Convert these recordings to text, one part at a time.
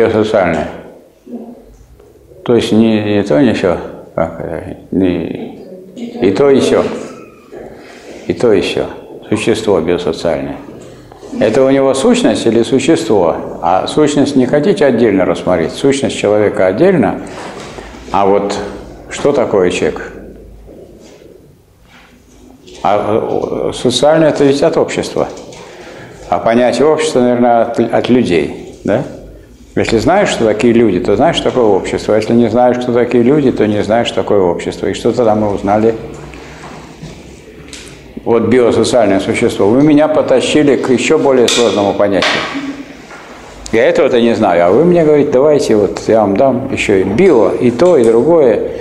Биосоциальное. То есть не, не то, не все. Не, и то, и все. И то, и все. Существо биосоциальное. Это у него сущность или существо? А сущность не хотите отдельно рассмотреть? Сущность человека отдельно, а вот что такое человек? А э, социальное это ведь от общества. А понятие общества, наверное, от, от людей. Да? Если знаешь, что такие люди, то знаешь, что такое общество. Если не знаешь, кто такие люди, то не знаешь, что такое общество. И что тогда мы узнали? Вот биосоциальное существо. Вы меня потащили к еще более сложному понятию. Я этого-то не знаю, а вы мне говорите, давайте вот я вам дам еще и био, и то, и другое.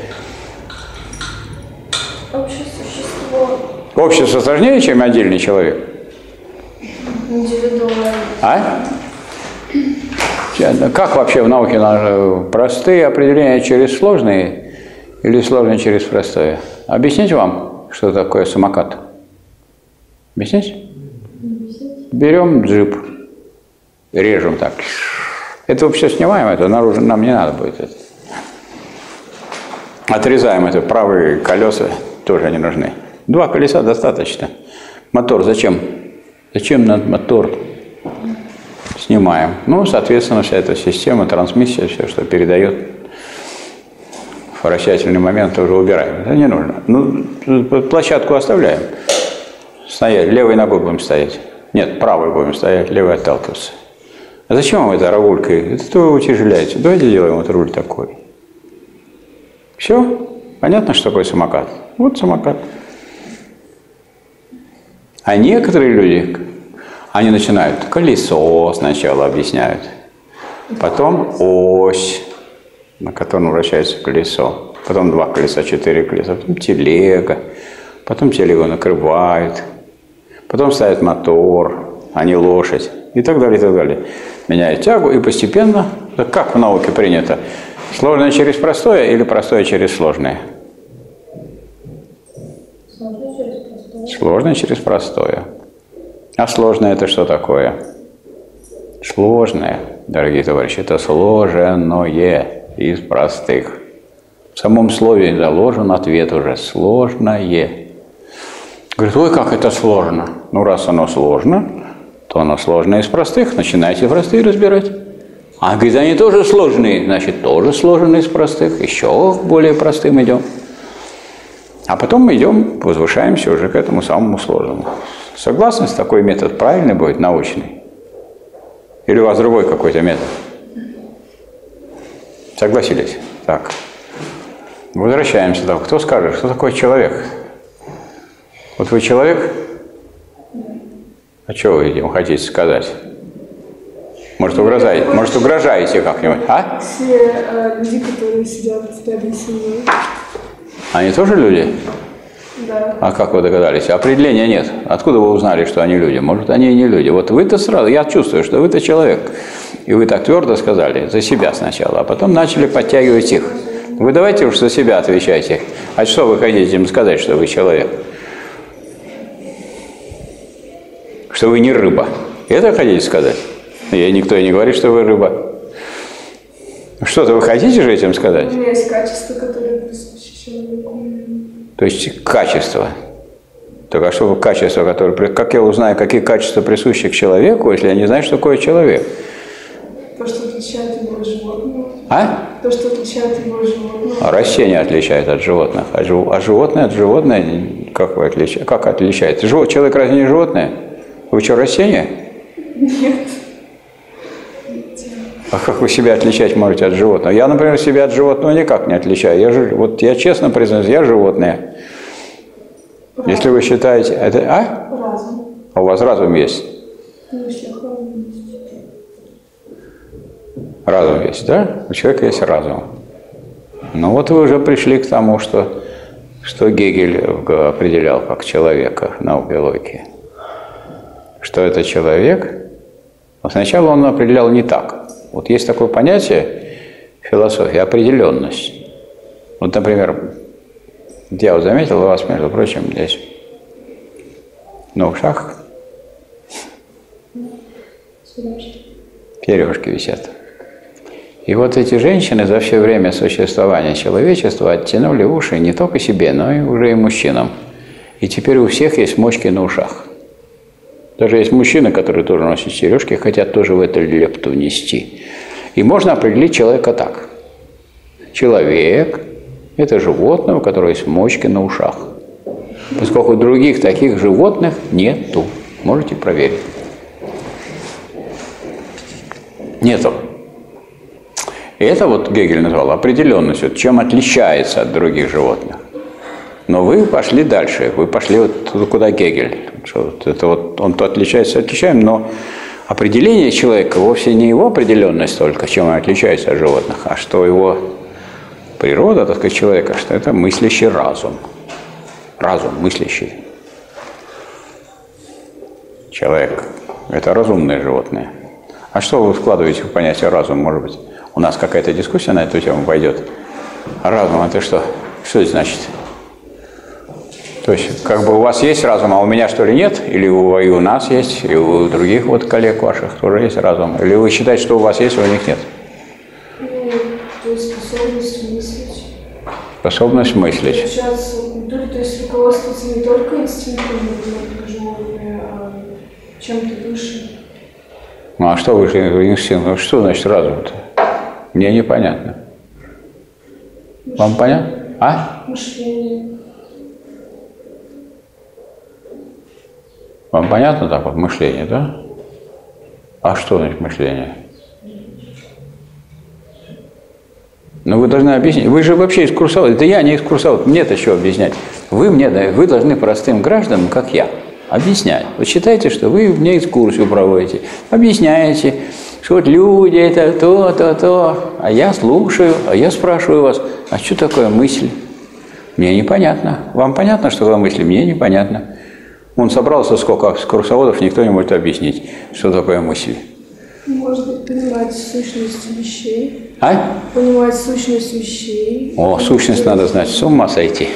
Общество сложнее, чем отдельный человек. Индивидуально. А? Как вообще в науке надо? простые определения через сложные или сложные через простое? Объяснить вам, что такое самокат? Объяснить? Берем джип, режем так. Это вообще снимаем, это наружу нам не надо будет. Это. Отрезаем это, правые колеса тоже не нужны. Два колеса достаточно. Мотор зачем? Зачем надо мотор? Снимаем. Ну, соответственно, вся эта система, трансмиссия, все, что передает вращательный момент, тоже убираем. Это не нужно. Ну, площадку оставляем. Стоять, левой ногой будем стоять. Нет, правой будем стоять, левой отталкиваться. А зачем вам это рогулькой? Это то вы утяжеляете. Давайте сделаем вот руль такой. Все? Понятно, что такое самокат? Вот самокат. А некоторые люди, они начинают колесо сначала объясняют, потом ось, на котором вращается колесо, потом два колеса, четыре колеса, потом телега, потом телегу накрывают, потом ставят мотор, а не лошадь, и так далее, и так далее. Меняют тягу, и постепенно, как в науке принято, сложное через простое или простое через сложное? Сложное через простое. Сложное через простое. А сложное это что такое? Сложное, дорогие товарищи, это сложенное из простых. В самом слове заложен ответ уже сложное. Говорит, ой, как это сложно. Ну, раз оно сложно, то оно сложное из простых. Начинайте простые разбирать. А говорит, они тоже сложные. Значит, тоже сложные из простых. Еще более простым идем. А потом мы идем, возвышаемся уже к этому самому сложному. Согласны, с такой метод правильный будет, научный? Или у вас другой какой-то метод? Согласились? Так. Возвращаемся. Так. Кто скажет, что такое человек? Вот вы человек? А что вы ему хотите сказать? Может, угрожаете, может, угрожаете как-нибудь, а? Все э, люди, которые сидят рядом со мной. Они тоже люди? Да. А как вы догадались? Определения нет. Откуда вы узнали, что они люди? Может, они и не люди. Вот вы-то сразу, я чувствую, что вы-то человек. И вы так твердо сказали, за себя сначала, а потом начали подтягивать их. Вы давайте уж за себя отвечайте. А что вы хотите им сказать, что вы человек? Что вы не рыба. Это хотите сказать? Я никто и не говорит, что вы рыба. Что-то вы хотите же этим У сказать? меня есть качества, которые присущи человеку. То есть качество. Так а что качество, которое... Как я узнаю, какие качества присущи к человеку, если я не знаю, что такое человек? То, что отличает его от животного. А? То, что отличает его от животного. А Растения отличают от животных. А, жив- а животное от животное как, вы отличаете? как отличает? Жив- Человек разве не животное? Вы что, растение? Нет. А как вы себя отличать можете от животного? Я, например, себя от животного никак не отличаю. Я же, вот я честно признаюсь, я животное. Если вы считаете, это, а? Разум. А у вас разум есть? Ну, разум есть. Разум да? У человека есть разум. Ну вот вы уже пришли к тому, что, что Гегель г- определял как человека в науке логики. Что это человек? Но сначала он определял не так. Вот есть такое понятие философии – определенность. Вот, например, я вот заметил у вас, между прочим, здесь На ушах сережки висят. И вот эти женщины за все время существования человечества оттянули уши не только себе, но и уже и мужчинам. И теперь у всех есть мочки на ушах. Даже есть мужчины, которые тоже носят сережки, хотят тоже в эту лепту внести. И можно определить человека так. Человек – это животное, у которого есть мочки на ушах. Поскольку других таких животных нету. Можете проверить. Нету. И это вот Гегель назвал определенностью, чем отличается от других животных. Но вы пошли дальше, вы пошли вот куда Гегель. Это вот он то отличается, отличаем, но определение человека вовсе не его определенность только, чем он отличается от животных, а что его природа, так сказать, человека, что это мыслящий разум. Разум, мыслящий. Человек – это разумное животное. А что вы вкладываете в понятие разум, может быть? У нас какая-то дискуссия на эту тему пойдет. Разум это что? Что это значит? То есть, как бы у вас есть разум, а у меня что ли нет? Или у, и у нас есть, и у других вот коллег ваших тоже есть разум? Или вы считаете, что у вас есть, а у них нет? Ну, то есть способность мыслить. Способность мыслить. Получается, в культуре, то есть руководствоваться не только инстинктами, как животные, а чем-то выше. Ну а что выше инстинкт? Ну, что значит разум-то? Мне непонятно. Вам понятно? А? Мышление. Вам понятно так вот мышление, да? А что значит мышление? Ну вы должны объяснить. Вы же вообще экскурсовод. Это я не экскурсовод. Мне-то что объяснять? Вы мне, да, вы должны простым гражданам, как я, объяснять. Вы считаете, что вы мне экскурсию проводите. Объясняете, что вот люди это то, то, то. А я слушаю, а я спрашиваю вас, а что такое мысль? Мне непонятно. Вам понятно, что такое мысль? Мне непонятно. Он собрался сколько экскурсоводов, никто не может объяснить, что такое мысль. Может быть, понимать сущность вещей. А? Понимать сущность вещей. О, сущность надо знать. С ума сойти.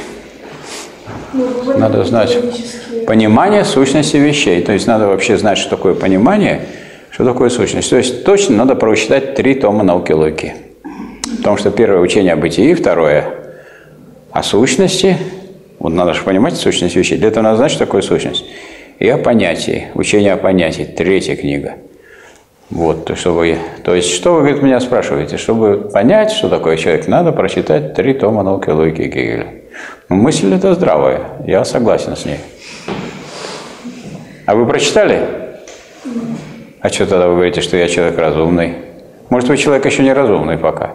Ну, Надо знать понимание сущности вещей. То есть надо вообще знать, что такое понимание, что такое сущность. То есть точно надо прочитать три тома науки логики. Потому что первое учение о бытии, второе о сущности. Вот надо же понимать сущность вещей. Для этого надо знать, что такое сущность. И о понятии. Учение о понятии. Третья книга. Вот, то, чтобы, то есть, что вы, говорит, меня спрашиваете? Чтобы понять, что такое человек, надо прочитать три тома науки логики Гегеля. Ну, мысль это здравая, я согласен с ней. А вы прочитали? А что тогда вы говорите, что я человек разумный? Может, вы человек еще не разумный пока?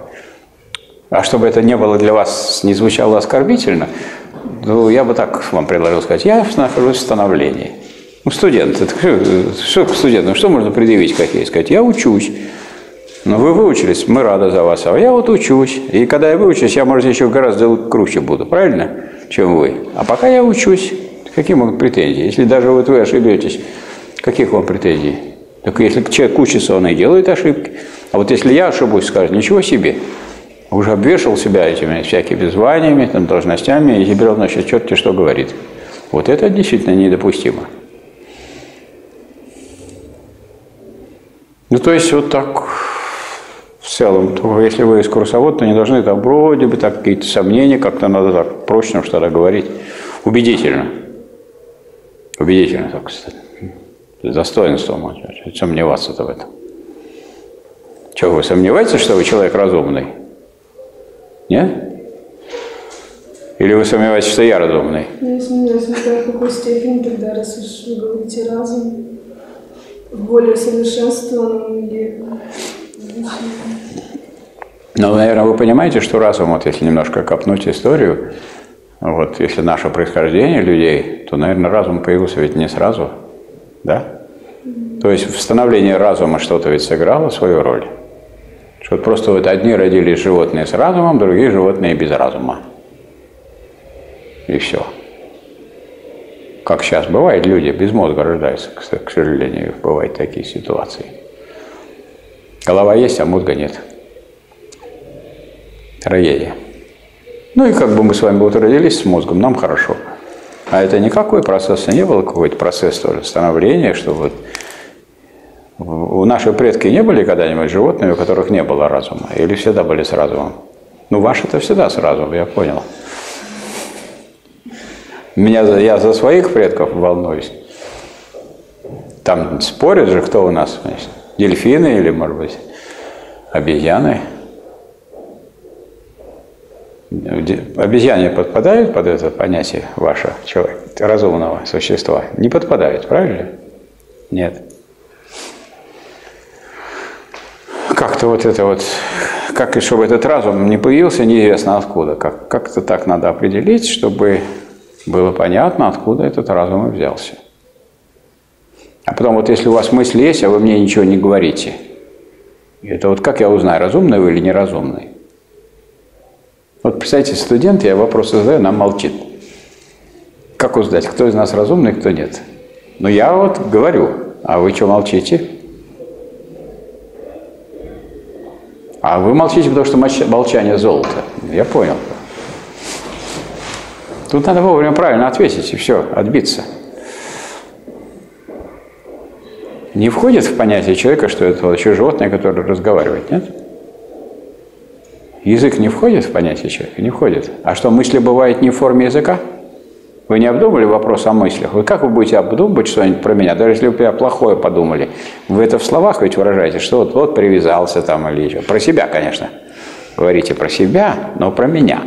А чтобы это не было для вас, не звучало оскорбительно, ну, я бы так вам предложил сказать, я нахожусь в становлении. Ну, студент, это что, что студентам, что можно предъявить, как ей сказать? Я учусь. Но вы выучились, мы рады за вас, а я вот учусь. И когда я выучусь, я, может, еще гораздо круче буду, правильно, чем вы. А пока я учусь, какие могут претензии? Если даже вот вы ошибетесь, каких вам претензий? Так если человек учится, он и делает ошибки. А вот если я ошибусь, скажет, ничего себе, уже обвешал себя этими всякими званиями, там, должностями, и теперь он, значит, черти что говорит. Вот это действительно недопустимо. Ну, то есть вот так в целом, то если вы экскурсовод, то не должны там вроде бы так какие-то сомнения, как-то надо так прочно что-то говорить. Убедительно. Убедительно, так кстати. Достоинством сомневаться-то в этом. Чего, вы сомневаетесь, что вы человек разумный? Нет? Или вы сомневаетесь, что я разумный? Я не сомневаюсь, в какой степени тогда, раз уж вы говорите разум, более совершенствованном или... Ну, наверное, вы понимаете, что разум, вот если немножко копнуть историю, вот если наше происхождение людей, то, наверное, разум появился ведь не сразу, да? То есть в становлении разума что-то ведь сыграло свою роль. Что просто вот одни родились животные с разумом, другие животные без разума. И все. Как сейчас бывает, люди без мозга рождаются, к сожалению, бывают такие ситуации. Голова есть, а мозга нет. Трагедия. Ну и как бы мы с вами вот родились с мозгом, нам хорошо. А это никакой процесс, не был какой-то процесс тоже становления, что вот у наших предки не были когда-нибудь животными, у которых не было разума? Или всегда были с разумом? Ну, ваши-то всегда с разумом, я понял. Меня, я за своих предков волнуюсь. Там спорят же, кто у нас, значит, дельфины или, может быть, обезьяны. Обезьяне подпадают под это понятие ваше, человек, разумного существа? Не подпадают, правильно? Нет. Как-то вот это вот, как и чтобы этот разум не появился, неизвестно откуда. Как, как-то так надо определить, чтобы было понятно, откуда этот разум и взялся. А потом вот если у вас мысли есть, а вы мне ничего не говорите, это вот как я узнаю, разумный вы или неразумный? Вот представьте, студент, я вопросы задаю, нам молчит. Как узнать, кто из нас разумный, кто нет? Ну, я вот говорю, а вы что молчите? А вы молчите, потому что молчание золото. Я понял. Тут надо вовремя правильно ответить, и все, отбиться. Не входит в понятие человека, что это вообще животное, которое разговаривает, нет? Язык не входит в понятие человека? Не входит. А что, мысли бывают не в форме языка? Вы не обдумали вопрос о мыслях? Вы как вы будете обдумывать что-нибудь про меня, даже если вы про плохое подумали? Вы это в словах ведь выражаете, что вот, вот привязался там или еще. Про себя, конечно. Говорите про себя, но про меня.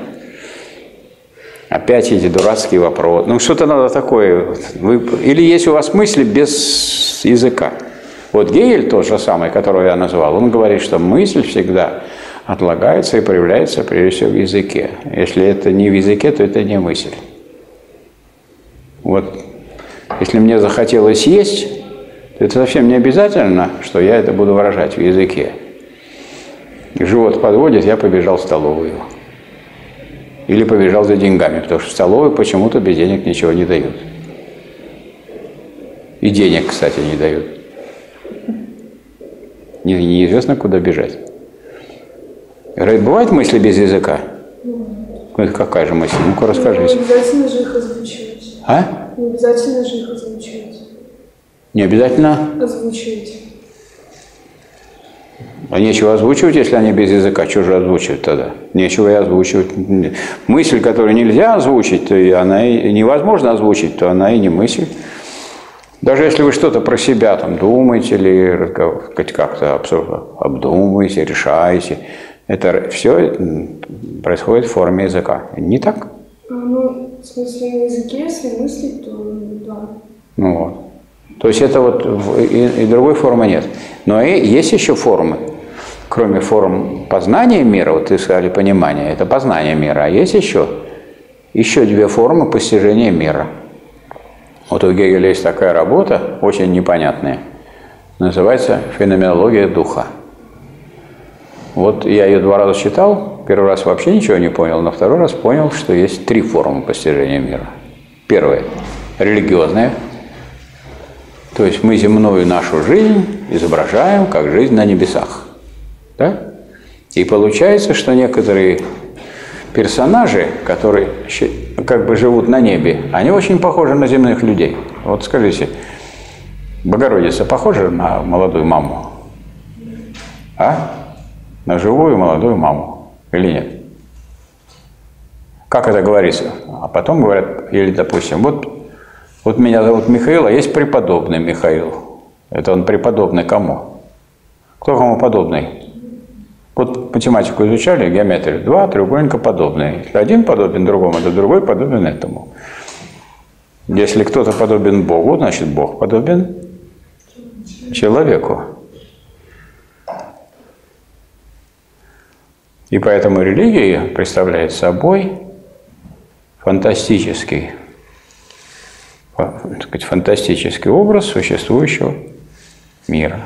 Опять эти дурацкие вопросы. Ну, что-то надо такое. Вы... Или есть у вас мысли без языка? Вот Гегель, тот же самый, которого я назвал, он говорит, что мысль всегда отлагается и проявляется прежде всего в языке. Если это не в языке, то это не мысль. Вот если мне захотелось есть, то это совсем не обязательно, что я это буду выражать в языке. Живот подводит, я побежал в столовую. Или побежал за деньгами, потому что в столовую почему-то без денег ничего не дают. И денег, кстати, не дают. Не, неизвестно, куда бежать. Говорит, бывают мысли без языка? Это какая же мысль? Ну-ка расскажите. Ну, обязательно же их озвучивать. А? Не обязательно же их озвучивать. Не обязательно? Озвучивать. А нечего озвучивать, если они без языка. Что же озвучивать тогда? Нечего и озвучивать. Мысль, которую нельзя озвучить, то и она и невозможно озвучить, то она и не мысль. Даже если вы что-то про себя там думаете или как-то обдумываете, решаете, это все происходит в форме языка. Не так? А, ну, в смысле, на языке, если мыслить, то да. Ну вот. То есть это вот и, и другой формы нет. Но и есть еще формы. Кроме форм познания мира, вот вы сказали понимание, это познание мира, а есть еще, еще две формы постижения мира. Вот у Гегеля есть такая работа, очень непонятная, называется «Феноменология духа». Вот я ее два раза читал, первый раз вообще ничего не понял, но второй раз понял, что есть три формы постижения мира. Первое – религиозная, то есть мы земную нашу жизнь изображаем как жизнь на небесах. Да? И получается, что некоторые персонажи, которые как бы живут на небе, они очень похожи на земных людей. Вот скажите, Богородица похожа на молодую маму? А? На живую молодую маму или нет? Как это говорится? А потом говорят, или, допустим, вот, вот меня зовут Михаил, а есть преподобный Михаил. Это он преподобный кому? Кто кому подобный? Вот математику изучали, геометрию. Два треугольника подобные. Если один подобен другому, то другой подобен этому. Если кто-то подобен Богу, значит Бог подобен человеку. И поэтому религия представляет собой фантастический, так сказать, фантастический образ существующего мира.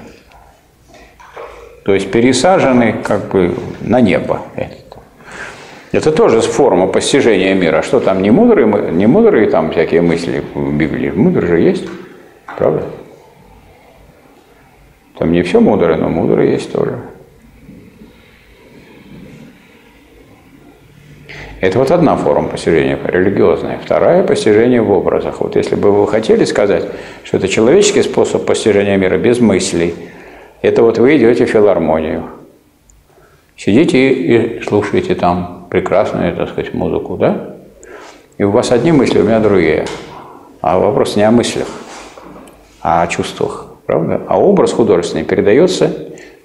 То есть пересаженный как бы на небо. Это тоже форма постижения мира. Что там не мудрые, не мудрые там всякие мысли в Библии? Мудрые же есть, правда? Там не все мудрое, но мудрые есть тоже. Это вот одна форма постижения религиозная. Вторая – постижение в образах. Вот если бы вы хотели сказать, что это человеческий способ постижения мира без мыслей, это вот вы идете в филармонию. Сидите и слушаете там прекрасную, так сказать, музыку, да? И у вас одни мысли, у меня другие. А вопрос не о мыслях, а о чувствах, правда? А образ художественный передается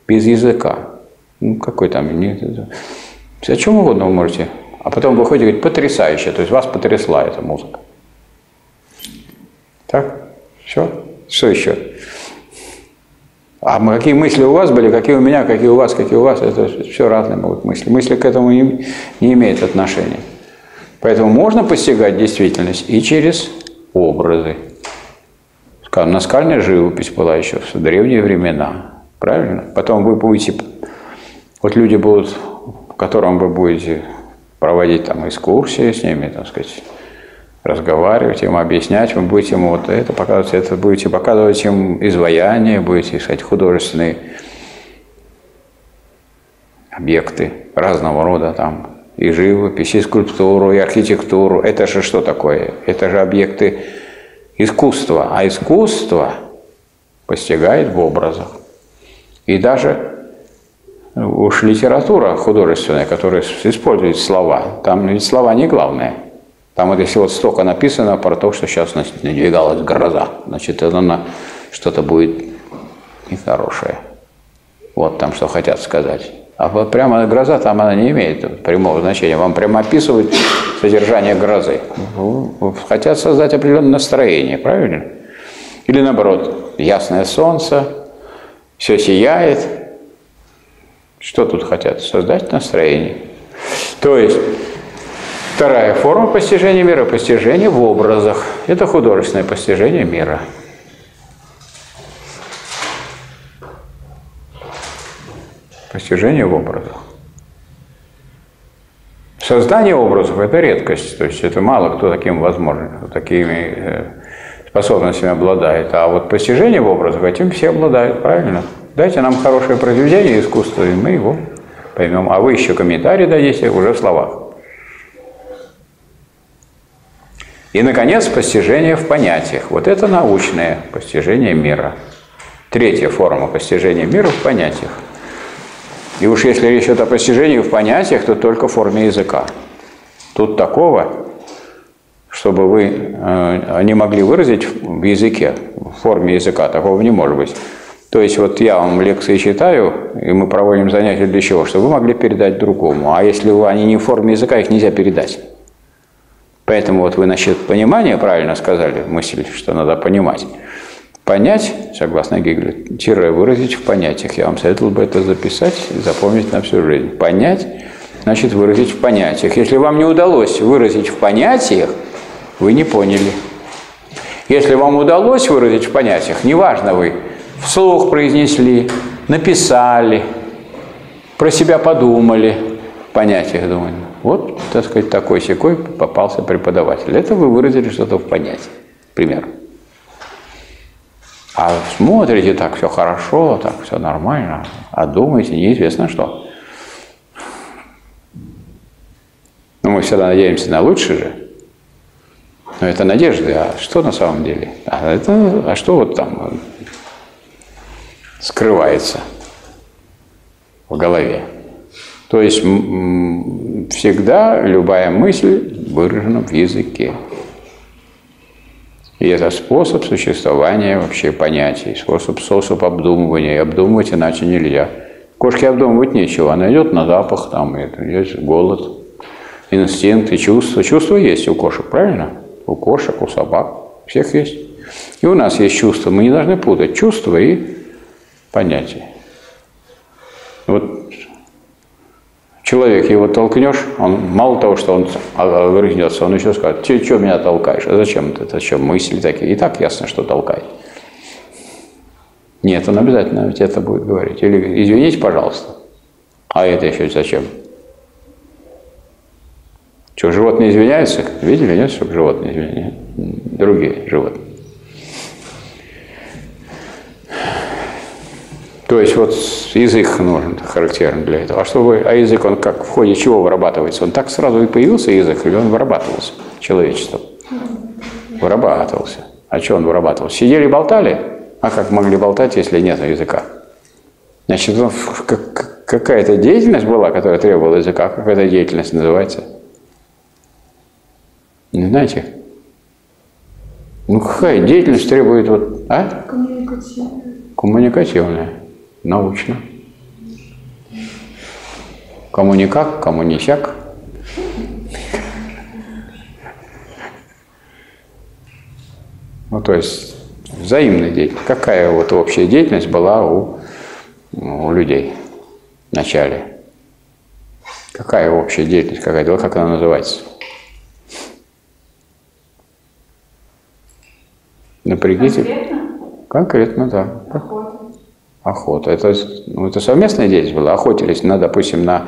без языка. Ну, какой там, не, о чем угодно вы можете. А потом выходите и говорите, потрясающе, то есть вас потрясла эта музыка. Так? Все? Что еще? А какие мысли у вас были, какие у меня, какие у вас, какие у вас, это все разные могут мысли. Мысли к этому не, не имеют отношения. Поэтому можно постигать действительность и через образы. Наскальная живопись была еще в древние времена. Правильно? Потом вы будете... Вот люди будут, в котором вы будете проводить там экскурсии с ними, так сказать, разговаривать им, объяснять, вы будете ему вот это показывать, это будете показывать им изваяние, будете искать художественные объекты разного рода там, и живопись, и скульптуру, и архитектуру. Это же что такое? Это же объекты искусства. А искусство постигает в образах. И даже уж литература художественная, которая использует слова, там ведь слова не главное. Там вот если вот столько написано про то, что сейчас надвигалась гроза, значит, это на что-то будет нехорошее. Вот там что хотят сказать. А вот прямо гроза там она не имеет прямого значения. Вам прямо описывают содержание грозы. Хотят создать определенное настроение, правильно? Или наоборот, ясное солнце, все сияет. Что тут хотят? Создать настроение. То есть вторая форма постижения мира – постижение в образах. Это художественное постижение мира. Постижение в образах. Создание образов – это редкость, то есть это мало кто таким возможен, такими э, способностями обладает. А вот постижение в образах этим все обладают, правильно? Дайте нам хорошее произведение искусства, и мы его поймем. А вы еще комментарий дадите уже в словах. И, наконец, постижение в понятиях. Вот это научное постижение мира. Третья форма постижения мира в понятиях – и уж если речь идет о постижении в понятиях, то только в форме языка. Тут такого, чтобы вы э, не могли выразить в языке, в форме языка, такого не может быть. То есть вот я вам лекции читаю, и мы проводим занятия для чего? Чтобы вы могли передать другому. А если они не в форме языка, их нельзя передать. Поэтому вот вы насчет понимания правильно сказали, мысль, что надо понимать. Понять, согласно Геглю, тире выразить в понятиях. Я вам советовал бы это записать и запомнить на всю жизнь. Понять, значит выразить в понятиях. Если вам не удалось выразить в понятиях, вы не поняли. Если вам удалось выразить в понятиях, неважно вы вслух произнесли, написали, про себя подумали, понятиях думали. Вот, так сказать, такой секой попался преподаватель. Это вы выразили что-то в понятии. Пример. А смотрите, так все хорошо, так все нормально, а думаете неизвестно что. Но мы всегда надеемся на лучшее же. Но это надежды, а что на самом деле? А, это, а что вот там скрывается в голове? То есть всегда любая мысль выражена в языке. И это способ существования вообще понятий, способ, способ обдумывания. И обдумывать иначе нельзя. Кошке обдумывать нечего. Она идет на запах, там это, есть голод, инстинкт и чувства. Чувства есть у кошек, правильно? У кошек, у собак. Всех есть. И у нас есть чувства. Мы не должны путать чувства и понятия. Вот человек его толкнешь, он мало того, что он огрызнется, он еще скажет, ты что меня толкаешь, а зачем это, зачем мысли такие, и так ясно, что толкает. Нет, он обязательно ведь это будет говорить. Или извините, пожалуйста. А это еще зачем? Что, животные извиняются? Видели, нет, что животные извиняются? Другие животные. То есть вот язык нужен, характерен для этого. А чтобы, а язык, он как, в ходе чего вырабатывается? Он так сразу и появился язык, или он вырабатывался человечеством? Вырабатывался. А что он вырабатывался? Сидели и болтали? А как могли болтать, если нет языка? Значит, ну, какая-то деятельность была, которая требовала языка. Как эта деятельность называется? Не знаете? Ну какая деятельность требует вот, а? Коммуникативная. Коммуникативная, научно. Кому никак, кому не сяк. Ну, то есть взаимная деятельность. Какая вот общая деятельность была у, у людей в начале? Какая общая деятельность, какая дела, как она называется? Напрягите. Конкретно? Конкретно, да. Охота. Охота. Это, ну, это совместная деятельность была. Охотились, на, допустим, на,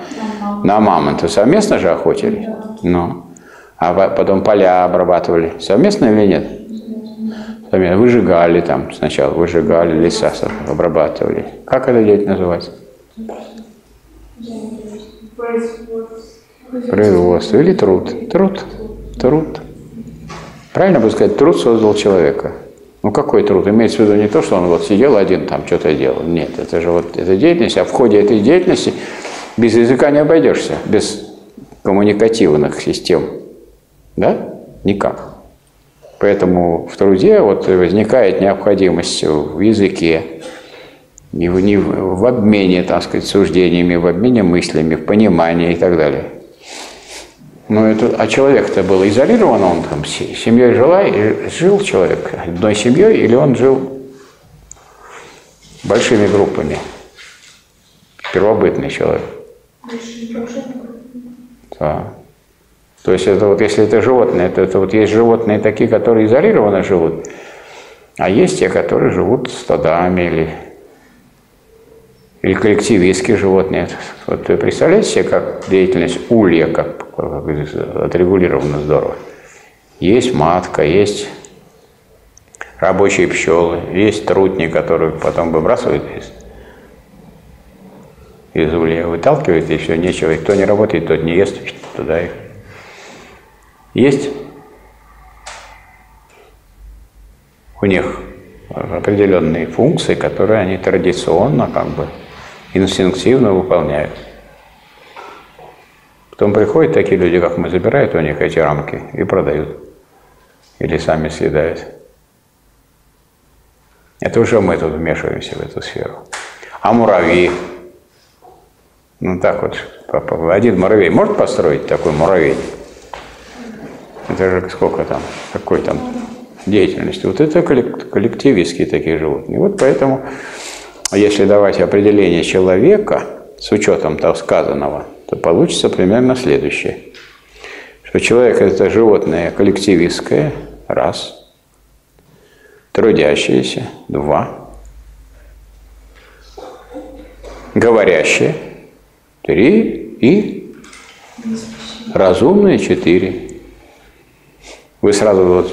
на мамонта. Совместно же охотились? Ну. А по- потом поля обрабатывали. Совместно или нет? Совместно. Выжигали там сначала, выжигали леса, обрабатывали. Как эта деятельность называется? Производство или труд. Труд. Труд. Правильно бы сказать, труд создал человека. Ну какой труд? Имеется в виду не то, что он вот сидел один там что-то делал. Нет, это же вот эта деятельность, а в ходе этой деятельности без языка не обойдешься, без коммуникативных систем. Да? Никак. Поэтому в труде вот возникает необходимость в языке, не в, не в обмене, так сказать, суждениями, в обмене мыслями, в понимании и так далее. Но это, а человек-то был изолирован, он там семьей жила, жил человек одной семьей, или он жил большими группами? Первобытный человек. Да. То есть это вот, если это животные, это, это вот есть животные такие, которые изолированно живут, а есть те, которые живут стадами или, или коллективистские животные. Вот вы представляете себе, как деятельность улья, как, как отрегулирована здорово. Есть матка, есть рабочие пчелы, есть трутни, которые потом выбрасывают из, из улья, выталкивают, и все, нечего. И кто не работает, тот не ест, туда их. Есть у них определенные функции, которые они традиционно, как бы, инстинктивно выполняют. Потом приходят такие люди, как мы, забирают у них эти рамки и продают. Или сами съедают. Это уже мы тут вмешиваемся в эту сферу. А муравьи? Ну так вот, один муравей может построить такой муравей? Это же сколько там, какой там деятельности. Вот это коллективистские такие животные. Вот поэтому, если давать определение человека с учетом того сказанного, то получится примерно следующее. Что человек – это животное коллективистское, раз. Трудящееся, два. Говорящее, три. И разумное, четыре. Вы сразу вот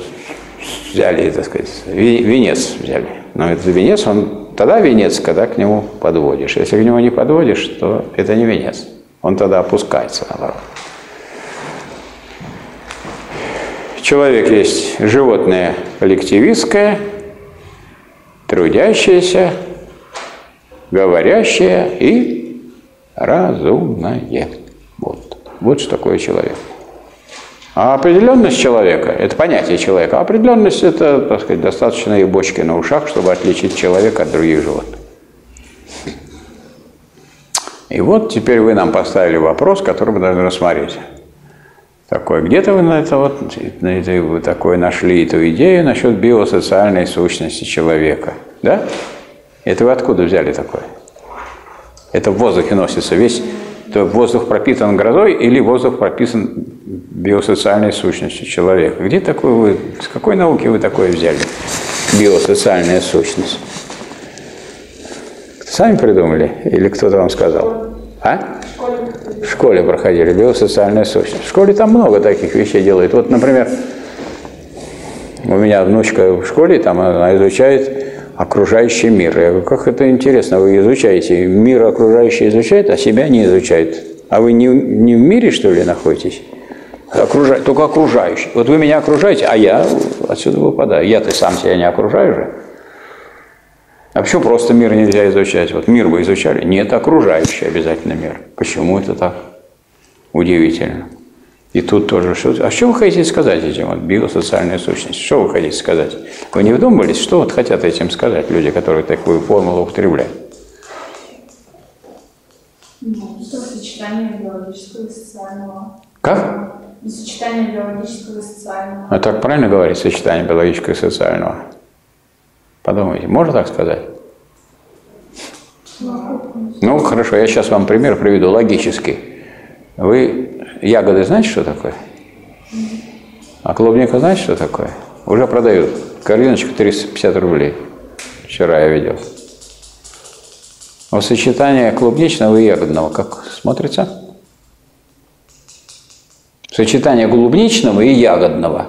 взяли, так сказать, венец взяли. Но этот венец, он тогда венец, когда к нему подводишь. Если к нему не подводишь, то это не венец. Он тогда опускается, наоборот. Человек есть животное коллективистское, трудящееся, говорящее и разумное. Вот. Вот что такое человек. А определенность человека – это понятие человека. А определенность – это, так сказать, достаточно и бочки на ушах, чтобы отличить человека от других животных. И вот теперь вы нам поставили вопрос, который мы должны рассмотреть. Такой, где-то вы на это вот, на это вы такое нашли эту идею насчет биосоциальной сущности человека, да? Это вы откуда взяли такое? Это в воздухе носится весь, то воздух пропитан грозой или воздух прописан биосоциальной сущностью человека? Где такое вы, с какой науки вы такое взяли? Биосоциальная сущность. Сами придумали или кто-то вам сказал? А? В школе проходили биосоциальная сущность. В школе там много таких вещей делают. Вот, например, у меня внучка в школе, там она изучает окружающий мир. Я говорю, как это интересно, вы изучаете. Мир окружающий изучает, а себя не изучает. А вы не, не в мире, что ли, находитесь? Окружа... Только окружающий. Вот вы меня окружаете, а я отсюда выпадаю. Я-то сам себя не окружаю же. А почему просто мир нельзя изучать? Вот мир вы изучали? Нет, окружающий обязательно мир. Почему это так? Удивительно. И тут тоже что А что вы хотите сказать этим вот биосоциальная сущность? Что вы хотите сказать? Вы не вдумывались, что вот хотят этим сказать люди, которые такую формулу употребляют? Ну, что сочетание биологического и социального. Как? Сочетание биологического и социального. А так правильно говорить, сочетание биологического и социального? Подумайте, можно так сказать? Ну, хорошо, я сейчас вам пример приведу, логический. Вы ягоды знаете, что такое? А клубника знаете, что такое? Уже продают. Корзиночка 350 рублей. Вчера я видел. Вот сочетание клубничного и ягодного как смотрится? Сочетание клубничного и ягодного.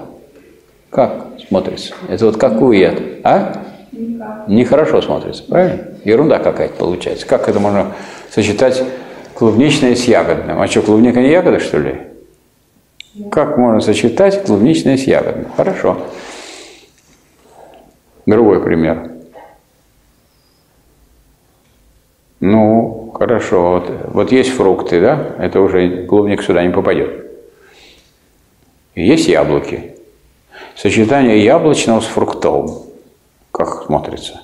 Как смотрится? Это вот какую яд? А? Нехорошо смотрится, правильно? Ерунда какая-то получается. Как это можно сочетать клубничное с ягодным? А что, клубника не ягода, что ли? Как можно сочетать клубничное с ягодным? Хорошо. Другой пример. Ну, хорошо. Вот, вот есть фрукты, да? Это уже клубник сюда не попадет. Есть яблоки. Сочетание яблочного с фруктовым. Как смотрится?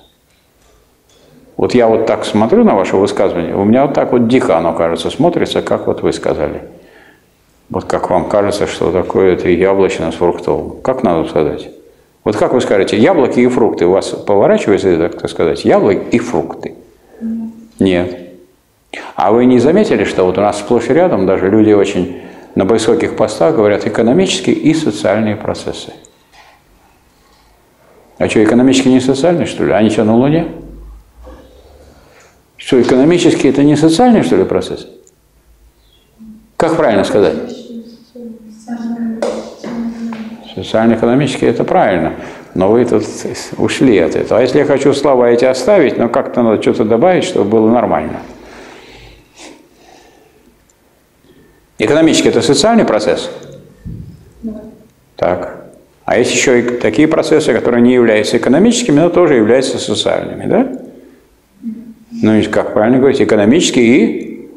Вот я вот так смотрю на ваше высказывание, у меня вот так вот дико оно кажется смотрится, как вот вы сказали. Вот как вам кажется, что такое это яблочное с фруктовым. Как надо сказать? Вот как вы скажете, яблоки и фрукты, у вас поворачивается, так сказать, яблоки и фрукты? Нет. А вы не заметили, что вот у нас сплошь и рядом даже люди очень на высоких постах говорят экономические и социальные процессы. А что, экономические не социальные, что ли? Они что, на Луне? Что, экономические это не социальные, что ли, процессы? Как правильно сказать? Социально-экономические это правильно, но вы тут ушли от этого. А если я хочу слова эти оставить, но как-то надо что-то добавить, чтобы было нормально. Экономический – это социальный процесс? Да. Так. А есть еще и такие процессы, которые не являются экономическими, но тоже являются социальными, да? Ну, и как правильно говорить, экономические и...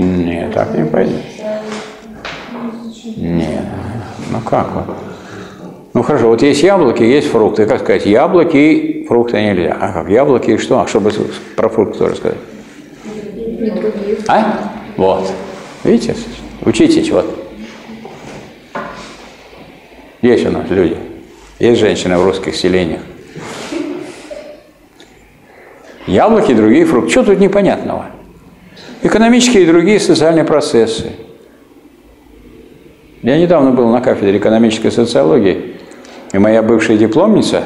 Нет, так не пойдет. Нет. Ну как вот? Ну хорошо, вот есть яблоки, есть фрукты. Как сказать, яблоки и фрукты нельзя. А как, яблоки и что? А чтобы про фрукты тоже сказать? А? Вот. Видите? Учитесь, вот. Есть у нас люди. Есть женщины в русских селениях. Яблоки и другие фрукты. Что тут непонятного? Экономические и другие социальные процессы. Я недавно был на кафедре экономической социологии, и моя бывшая дипломница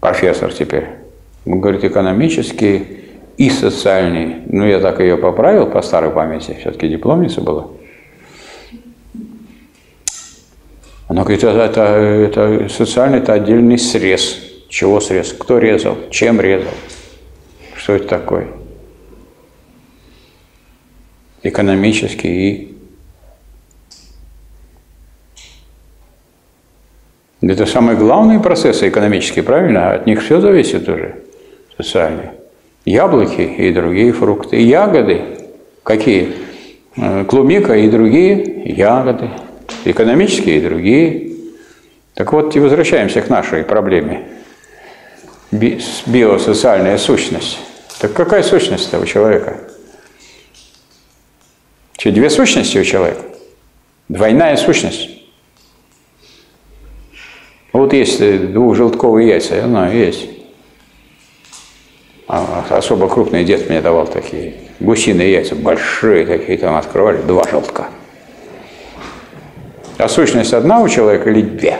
профессор теперь. Говорит, экономический и социальный. Ну, я так ее поправил по старой памяти, все-таки дипломница была. Она говорит, это, это, это социальный, это отдельный срез. Чего срез? Кто резал? Чем резал? Что это такое? Экономический и Это самые главные процессы экономические, правильно? От них все зависит уже, социальные. Яблоки и другие фрукты. Ягоды. Какие? Э, клубника и другие ягоды. Экономические и другие. Так вот, и возвращаемся к нашей проблеме. Биосоциальная сущность. Так какая сущность этого человека? Что, две сущности у человека? Двойная сущность. Вот есть двухжелтковые яйца, я знаю, есть. А, особо крупный дед мне давал такие. Гусиные яйца, большие такие, там открывали, два желтка. А сущность одна у человека или две?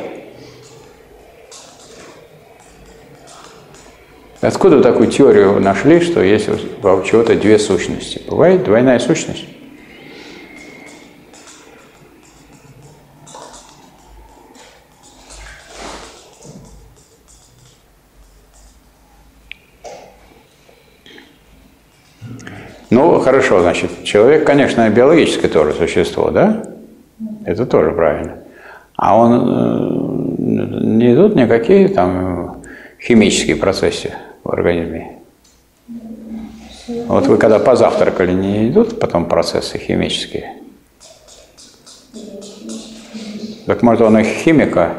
Откуда такую теорию нашли, что есть у чего-то две сущности? Бывает двойная сущность? Ну, хорошо, значит, человек, конечно, биологическое тоже существо, да? Это тоже правильно. А он э, не идут никакие там химические процессы в организме. Вот вы когда позавтракали, не идут потом процессы химические? Так может он и химика,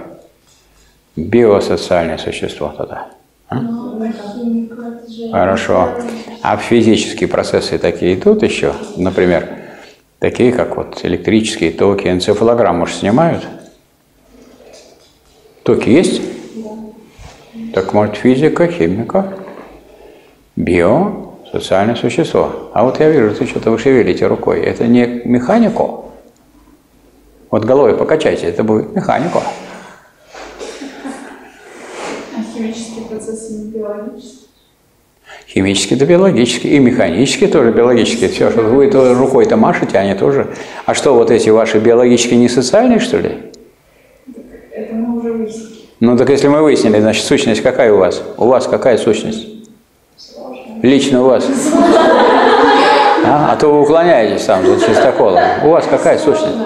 биосоциальное существо тогда? А? Хорошо. А физические процессы такие идут еще? Например, такие как вот электрические токи, энцефалограмму же снимают? Токи есть? Так может физика, химика, био, социальное существо. А вот я вижу, ты что-то вы шевелите рукой. Это не механику? Вот головой покачайте, это будет механику. А химические процессы не биологические? Химические это биологические, и механические тоже биологические. Все, что вы рукой-то машете, они тоже. А что, вот эти ваши биологические не социальные, что ли? Это мы уже выяснили. Ну так если мы выяснили, значит сущность какая у вас? У вас какая сущность? Лично у вас? А, а то вы уклоняетесь там за чистоколом. У вас какая сущность?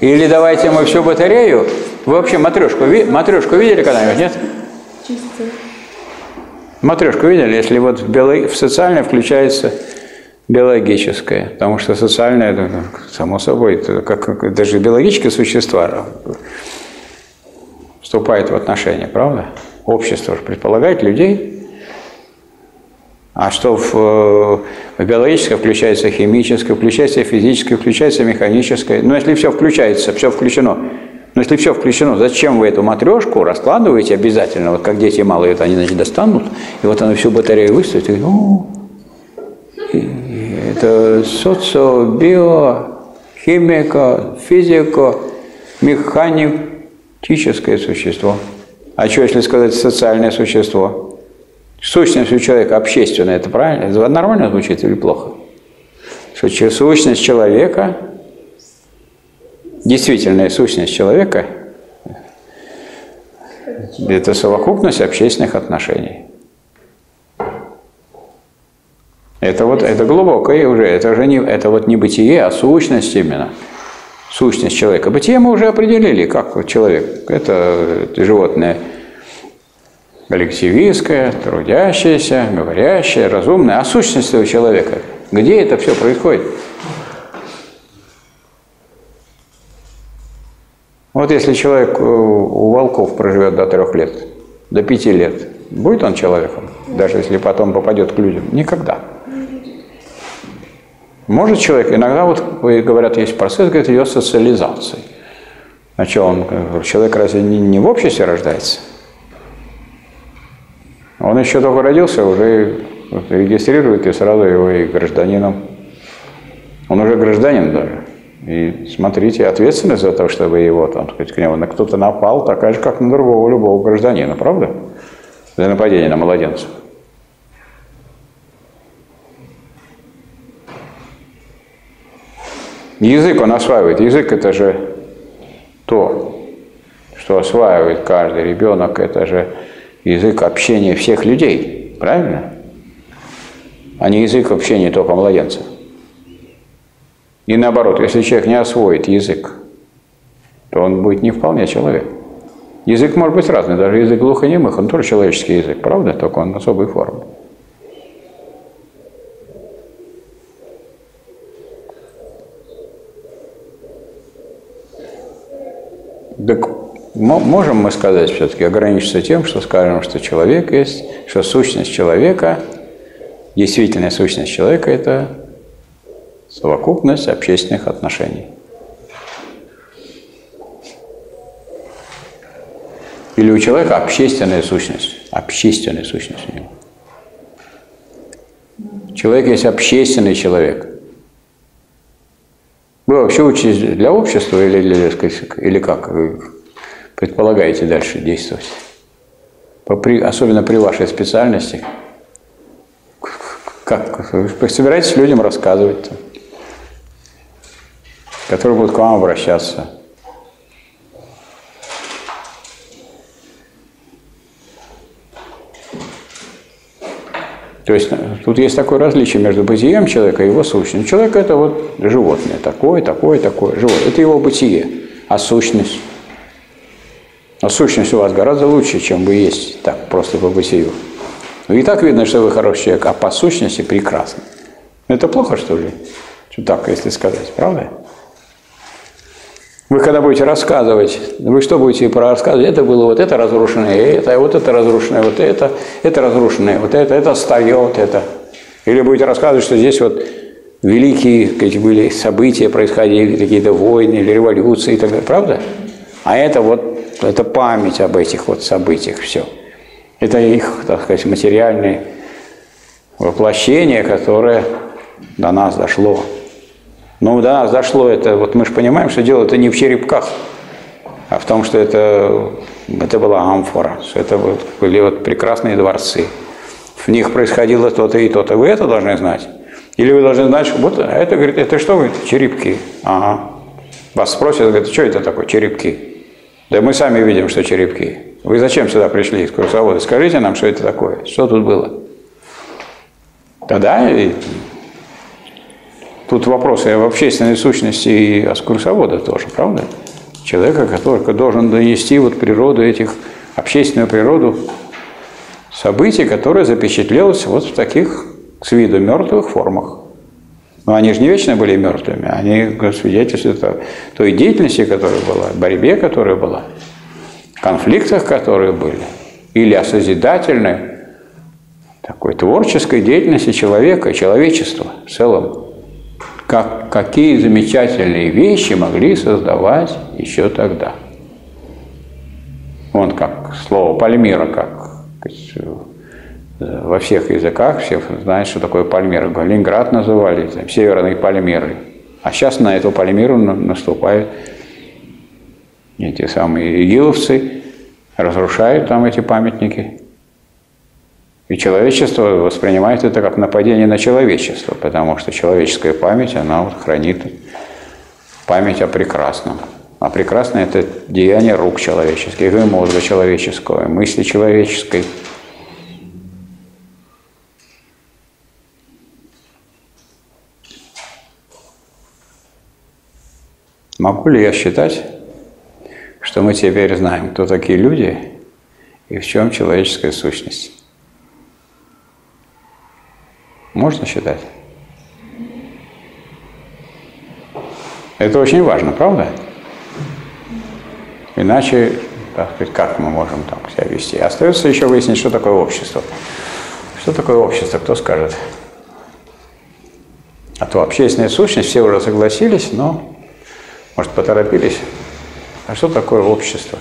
Или давайте мы всю батарею. Вы вообще матрешку, матрешку видели когда-нибудь, нет? Чисто. Матрешку видели, если вот в, биолог... в социальное включается биологическое, потому что социальное, это, само собой, это как, даже биологические существа вступают в отношения, правда? Общество же предполагает людей. А что в, в биологическое включается химическое, включается физическое, включается механическое. Но если все включается, все включено, но если все включено, зачем вы эту матрешку раскладываете обязательно, вот как дети малые, вот они значит, достанут, и вот она всю батарею выставит, и, ну, это социо, био, химика, физика, механическое существо. А что, если сказать социальное существо? Сущность у человека общественная, это правильно? Это нормально звучит или плохо? Что сущность человека, действительная сущность человека, это совокупность общественных отношений. Это вот это глубокое уже, это уже не, это вот не бытие, а сущность именно. Сущность человека. Бытие мы уже определили, как человек. Это, животное коллективистское, трудящееся, говорящее, разумное. А сущность у человека? Где это все происходит? Вот если человек у волков проживет до трех лет, до пяти лет, будет он человеком, даже если потом попадет к людям? Никогда. Может человек, иногда вот говорят, есть процесс, говорит, ее социализации. А что он, человек разве не, не в обществе рождается? Он еще только родился, уже регистрирует и сразу его и гражданином. Он уже гражданин даже. И смотрите, ответственность за то, чтобы его, там, сказать, к нему на кто-то напал, такая же, как на другого любого гражданина, правда? За нападение на младенцев. Язык он осваивает. Язык это же то, что осваивает каждый ребенок, это же язык общения всех людей, правильно? А не язык общения только младенцев. И наоборот, если человек не освоит язык, то он будет не вполне человек. Язык может быть разный, даже язык глухонемых, он тоже человеческий язык, правда? Только он особой формы. Так можем мы сказать все-таки, ограничиться тем, что скажем, что человек есть, что сущность человека, действительная сущность человека – это совокупность общественных отношений. Или у человека общественная сущность, общественная сущность у него. Человек есть общественный человек. Вы вообще учитесь для общества или, для, или как? предполагаете дальше действовать? Особенно при вашей специальности. Как? Вы собираетесь людям рассказывать, которые будут к вам обращаться. То есть тут есть такое различие между бытием человека и его сущностью. Человек – это вот животное, такое, такое, такое, животное. Это его бытие, а сущность? А сущность у вас гораздо лучше, чем вы есть, так, просто по бытию. Ну и так видно, что вы хороший человек, а по сущности прекрасно. Это плохо, что ли? Так, если сказать, правда? Вы когда будете рассказывать, вы что будете про рассказывать? Это было вот это разрушенное, это, вот это разрушенное, вот это, это разрушенное, вот это, это встает, это. Или будете рассказывать, что здесь вот великие какие были события происходили, какие-то войны или революции и так далее, правда? А это вот, это память об этих вот событиях, все. Это их, так сказать, материальное воплощение, которое до нас дошло. Но до нас дошло это, вот мы же понимаем, что дело это не в черепках, а в том, что это, это была амфора, что это были вот прекрасные дворцы. В них происходило то-то и то-то. Вы это должны знать. Или вы должны знать, что вот а это, говорит, это что, вы черепки. Ага. Вас спросят, говорят, что это такое, черепки? Да мы сами видим, что черепки. Вы зачем сюда пришли, экскурсоводы? Скажите нам, что это такое, что тут было. Тогда Тут вопросы об общественной сущности и экскурсовода тоже, правда? Человека, который должен донести вот природу этих, общественную природу событий, которые запечатлелось вот в таких с виду мертвых формах. Но они же не вечно были мертвыми, они свидетельствуют о той деятельности, которая была, борьбе, которая была, конфликтах, которые были, или о созидательной, такой творческой деятельности человека, человечества в целом как, какие замечательные вещи могли создавать еще тогда. Вон как слово Пальмира, как во всех языках все знают, что такое Пальмира. Ленинград называли, там, северные Пальмиры. А сейчас на эту Пальмиру наступают эти самые игиловцы, разрушают там эти памятники. И человечество воспринимает это как нападение на человечество, потому что человеческая память, она вот хранит память о прекрасном. А прекрасное – это деяние рук человеческих, и мозга человеческого, и мысли человеческой. Могу ли я считать, что мы теперь знаем, кто такие люди и в чем человеческая сущность? Можно считать? Это очень важно, правда? Иначе, так сказать, как мы можем там себя вести? Остается еще выяснить, что такое общество. Что такое общество, кто скажет? А то общественная сущность, все уже согласились, но, может, поторопились. А что такое общество?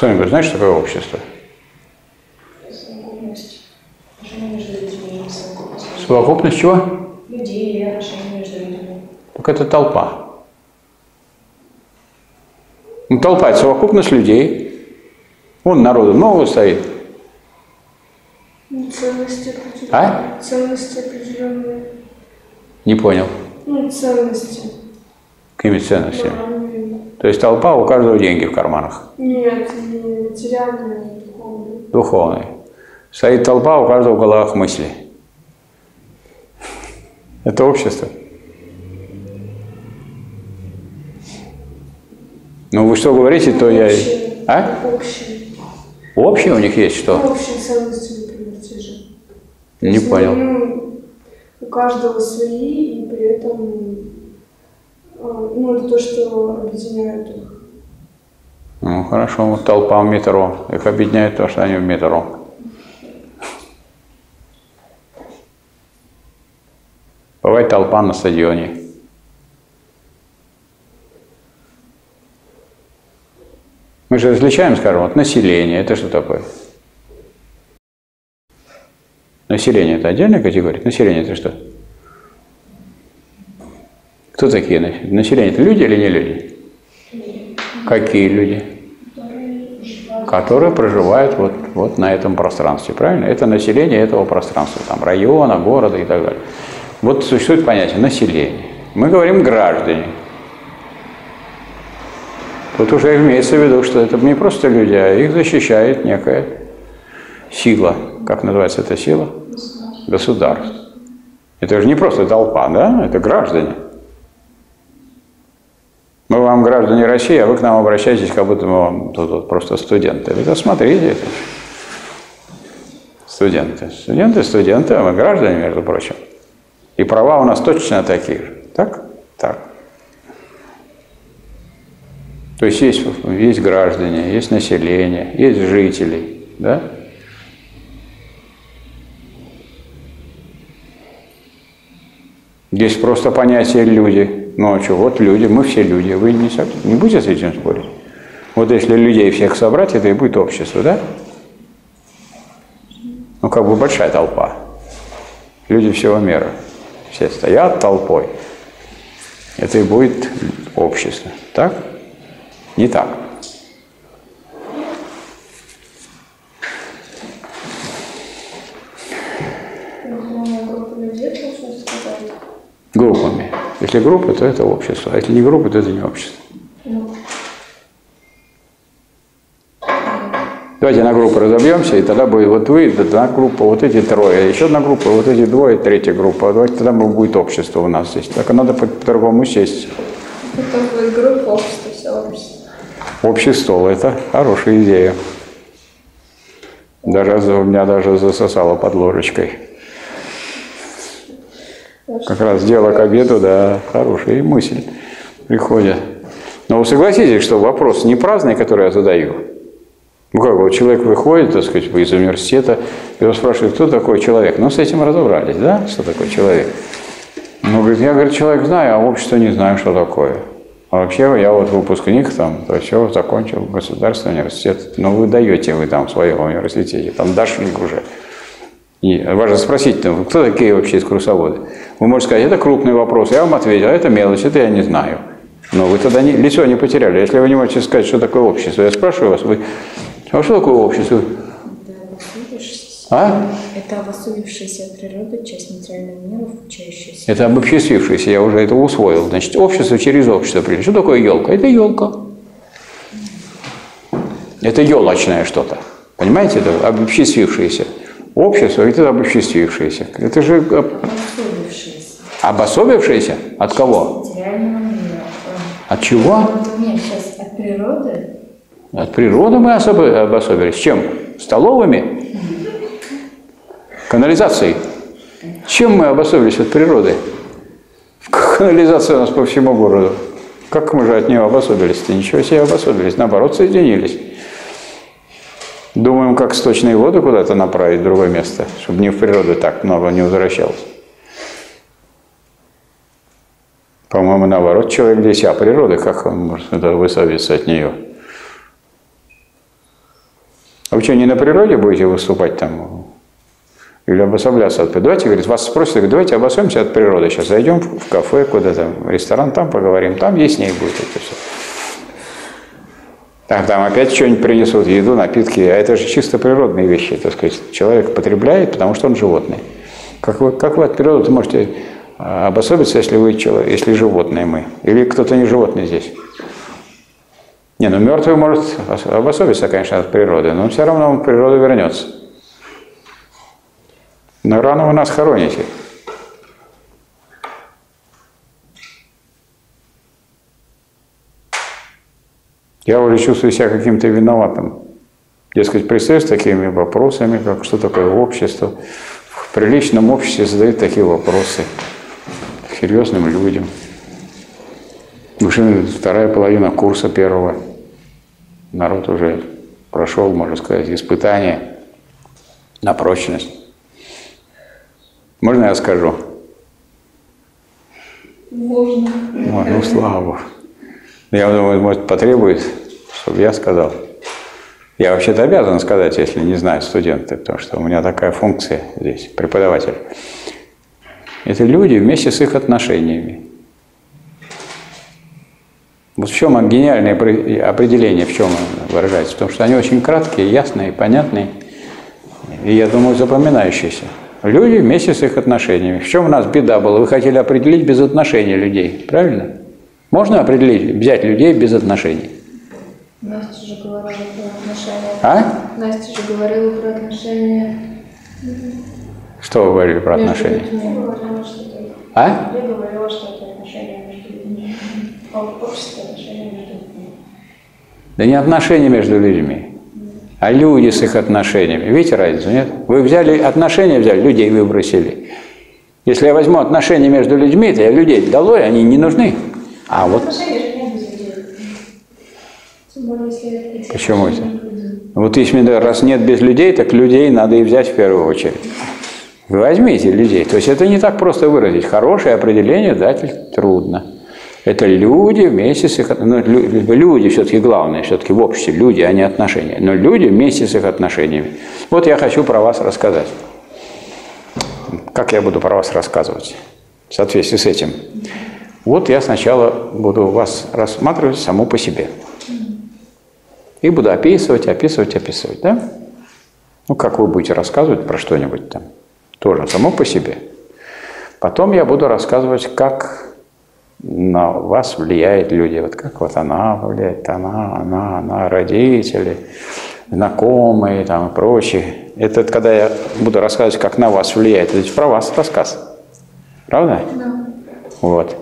Кто-нибудь знает, что такое общество? Совокупность чего? Людей и отношения между людьми. Так это толпа. Ну, толпа – это совокупность людей. Вон народу много стоит. Ну, ценности определенные. А? Ценности определенные. Не понял. Ну, ценности. Какими ценностями? То есть толпа, у каждого деньги в карманах. Нет, не материальные, духовные. Духовные. Стоит толпа, у каждого в головах мысли. Это общество. Ну, вы что говорите, то я... Общие. А? Общие. Общее у них есть что? Общие ценности, например, те же. Не понял. ну, у каждого свои, и при этом, ну, это то, что объединяет их. Ну, хорошо, вот толпа в метро. Их объединяет то, что они в метро. Бывает толпа на стадионе. Мы же различаем, скажем, вот население. Это что такое? Население – это отдельная категория? Население – это что? Кто такие? нас- Население – это люди или не люди? Какие люди? Которые проживают вот, вот на этом пространстве, правильно? Это население этого пространства, там района, города и так далее. Вот существует понятие население. Мы говорим граждане. Тут уже имеется в виду, что это не просто люди, а их защищает некая сила. Как называется эта сила? Государство. Это же не просто толпа, да? Это граждане. Мы вам граждане России, а вы к нам обращаетесь, как будто мы вам тут вот просто студенты. Это смотрите, студенты. Студенты, студенты, а мы граждане, между прочим. И права у нас точно такие же. Так? Так. То есть есть, есть граждане, есть население, есть жители, да? Есть просто понятие люди. Ну а что, вот люди, мы все люди. Вы не, не будете с этим спорить? Вот если людей всех собрать, это и будет общество, да? Ну, как бы большая толпа. Люди всего мира. Все стоят толпой. Это и будет общество. Так? Не так. Группами. Если группа, то это общество. А если не группа, то это не общество. Давайте на группу разобьемся, и тогда будет вот вы, одна группа, вот эти трое, еще одна группа, вот эти двое, третья группа. Давайте тогда будет общество у нас здесь. Так надо по-другому сесть. Это будет группа, общество, все общество. Общий это хорошая идея. Даже у меня даже засосало под ложечкой. Как раз дело к обеду, да, хорошая мысль приходит. Но вы согласитесь, что вопрос не праздный, который я задаю. Ну как, вот человек выходит, так сказать, из университета, и его спрашивают, кто такой человек. Ну, с этим разобрались, да, что такое человек. Ну, говорит, я, говорит, человек знаю, а общество не знаю, что такое. А вообще я вот выпускник там, то все, закончил государственный университет. Но вы даете вы там в своем университете, там дошли уже. И важно спросить, ну, кто такие вообще экскурсоводы? Вы можете сказать, это крупный вопрос, я вам ответил, а это мелочь, это я не знаю. Но вы тогда не, лицо не потеряли. Если вы не можете сказать, что такое общество, я спрашиваю вас, вы, а что такое общество? А? Это обособившаяся от природы часть материального мира, включающаяся. Это обобществившаяся, я уже это усвоил. Значит, общество через общество. Что такое елка? Это елка. Это елочное что-то. Понимаете, это обобществившееся. Общество – это обобществившееся. Это же Обособившаяся. обособившееся? От кого? От чего? Вот Нет, сейчас от природы. От природы мы особо обособились. Чем? Столовыми? Канализацией? Чем мы обособились от природы? Канализация у нас по всему городу. Как мы же от нее обособились-то? Ничего себе обособились. Наоборот, соединились. Думаем, как сточные воды куда-то направить в другое место, чтобы не в природу так много не возвращалось. По-моему, наоборот, человек здесь, а природа, как он может это высадиться от нее? А вы что, не на природе будете выступать там? Или обособляться от природы? Давайте, говорит, вас спросят, говорит, давайте обособимся от природы. Сейчас зайдем в кафе куда-то, в ресторан, там поговорим, там яснее будет это все. Так, там опять что-нибудь принесут, еду, напитки, а это же чисто природные вещи, так сказать. Человек потребляет, потому что он животный. Как вы, как вы от природы можете а, обособиться, если вы человек, если животные мы? Или кто-то не животный здесь? Не, ну мертвый может обособиться, конечно, от природы, но все равно он в природу вернется. Но рано вы нас хороните. Я уже чувствую себя каким-то виноватым. Дескать, пристаю с такими вопросами, как что такое общество. В приличном обществе задают такие вопросы серьезным людям. Уже вторая половина курса первого. Народ уже прошел, можно сказать, испытание на прочность. Можно я скажу? Можно. Ой, ну, слава Богу. Я думаю, может, потребует, чтобы я сказал. Я вообще-то обязан сказать, если не знают студенты, потому что у меня такая функция здесь, преподаватель. Это люди вместе с их отношениями. Вот в чем гениальное определение, в чем выражается? В том, что они очень краткие, ясные, понятные, и, я думаю, запоминающиеся. Люди вместе с их отношениями. В чем у нас беда была? Вы хотели определить без отношений людей, правильно? Можно определить, взять людей без отношений? Настя же говорила про отношения. А? Настя же говорила про отношения Что вы говорили про между отношения? людьми. Я говорила, что это, А? я говорила, что это отношения между людьми. А в обществе отношения между людьми. Да не отношения между людьми, а люди с их отношениями. Видите разницу, нет? Вы взяли отношения, взяли, людей выбросили. Если я возьму отношения между людьми, то я людей долой, они не нужны. А вот Почему это? Вот если раз нет без людей, так людей надо и взять в первую очередь. Вы возьмите людей. То есть это не так просто выразить. Хорошее определение дать трудно. Это люди вместе с их... Ну, лю- люди все-таки главное, все-таки в обществе. Люди, а не отношения. Но люди вместе с их отношениями. Вот я хочу про вас рассказать. Как я буду про вас рассказывать в соответствии с этим? Вот я сначала буду вас рассматривать само по себе. И буду описывать, описывать, описывать, да? Ну, как вы будете рассказывать про что-нибудь там, тоже само по себе. Потом я буду рассказывать, как на вас влияют люди. Вот как вот она влияет, она, она, она, родители, знакомые там и прочее. Это когда я буду рассказывать, как на вас влияет, это ведь про вас рассказ. Правда? Да. Вот.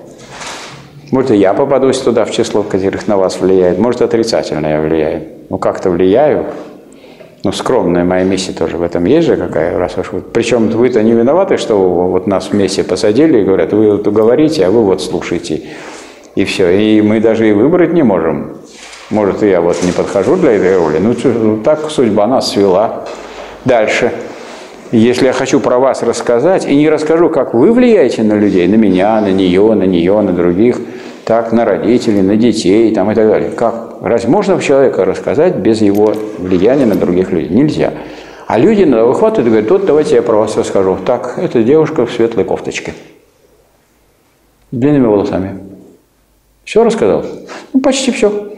Может, и я попадусь туда в число, которых на вас влияет. Может, отрицательно я влияю. Ну, как-то влияю. Ну, скромная моя миссия тоже в этом есть же какая, раз уж вы... Причем вы-то не виноваты, что вот нас вместе посадили и говорят, вы вот говорите, а вы вот слушайте. И все. И мы даже и выбрать не можем. Может, я вот не подхожу для этой роли. Ну, ну, так судьба нас свела. Дальше. Если я хочу про вас рассказать, и не расскажу, как вы влияете на людей, на меня, на нее, на нее, на других, так на родителей, на детей там, и так далее. Как? Разве можно человека рассказать без его влияния на других людей? Нельзя. А люди иногда выхватывают и говорят, вот давайте я про вас расскажу. Так, это девушка в светлой кофточке. С длинными волосами. Все рассказал? Ну, почти все.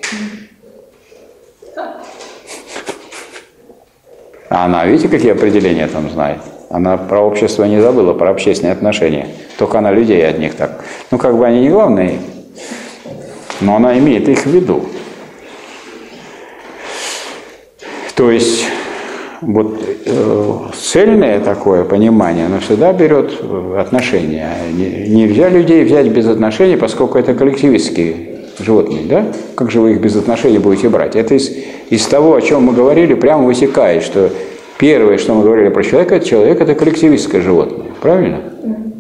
А она, видите, какие определения там знает? Она про общество не забыла, про общественные отношения. Только она людей одних так. Ну, как бы они не главные, но она имеет их в виду. То есть, вот э, цельное такое понимание, оно всегда берет э, отношения. Не- Нельзя людей взять без отношений, поскольку это коллективистские животные, да? Как же вы их без отношений будете брать? Это из, из того, о чем мы говорили, прямо вытекает, что первое, что мы говорили про человека, человек – это коллективистское животное, правильно?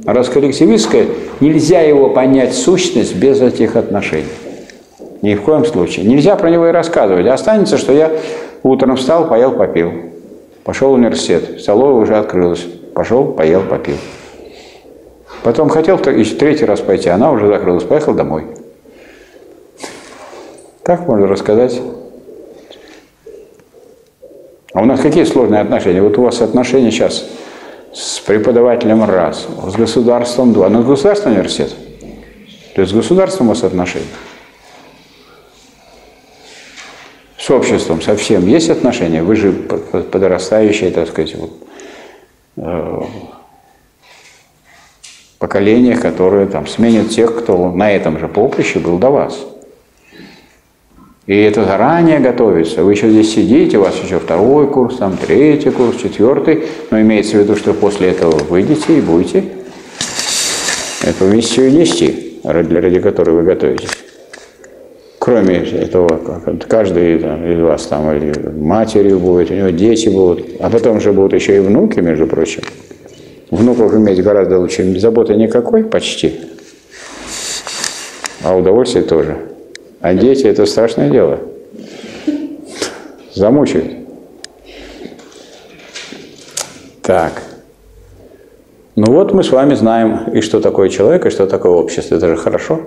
А раз коллективистское, нельзя его понять сущность без этих отношений. Ни в коем случае. Нельзя про него и рассказывать. Останется, что я утром встал, поел, попил. Пошел в университет. Столовая уже открылась. Пошел, поел, попил. Потом хотел еще третий раз пойти, она уже закрылась. Поехал домой. Так можно рассказать. А у нас какие сложные отношения? Вот у вас отношения сейчас с преподавателем раз, с государством два. Ну, государственный университет. То есть с государством у вас отношения. С обществом совсем есть отношения? Вы же подрастающие, так сказать, вот, э, поколение, которое там сменит тех, кто на этом же поприще был до вас. И это заранее готовится. Вы еще здесь сидите, у вас еще второй курс, там третий курс, четвертый. Но имеется в виду, что после этого выйдете и будете эту миссию нести, ради, ради которой вы готовитесь. Кроме этого, каждый там, из вас там или матерью будет, у него дети будут, а потом же будут еще и внуки, между прочим. Внуков иметь гораздо лучше. Заботы никакой почти, а удовольствие тоже. А дети – это страшное дело. Замучают. Так. Ну вот мы с вами знаем, и что такое человек, и что такое общество. Это же хорошо.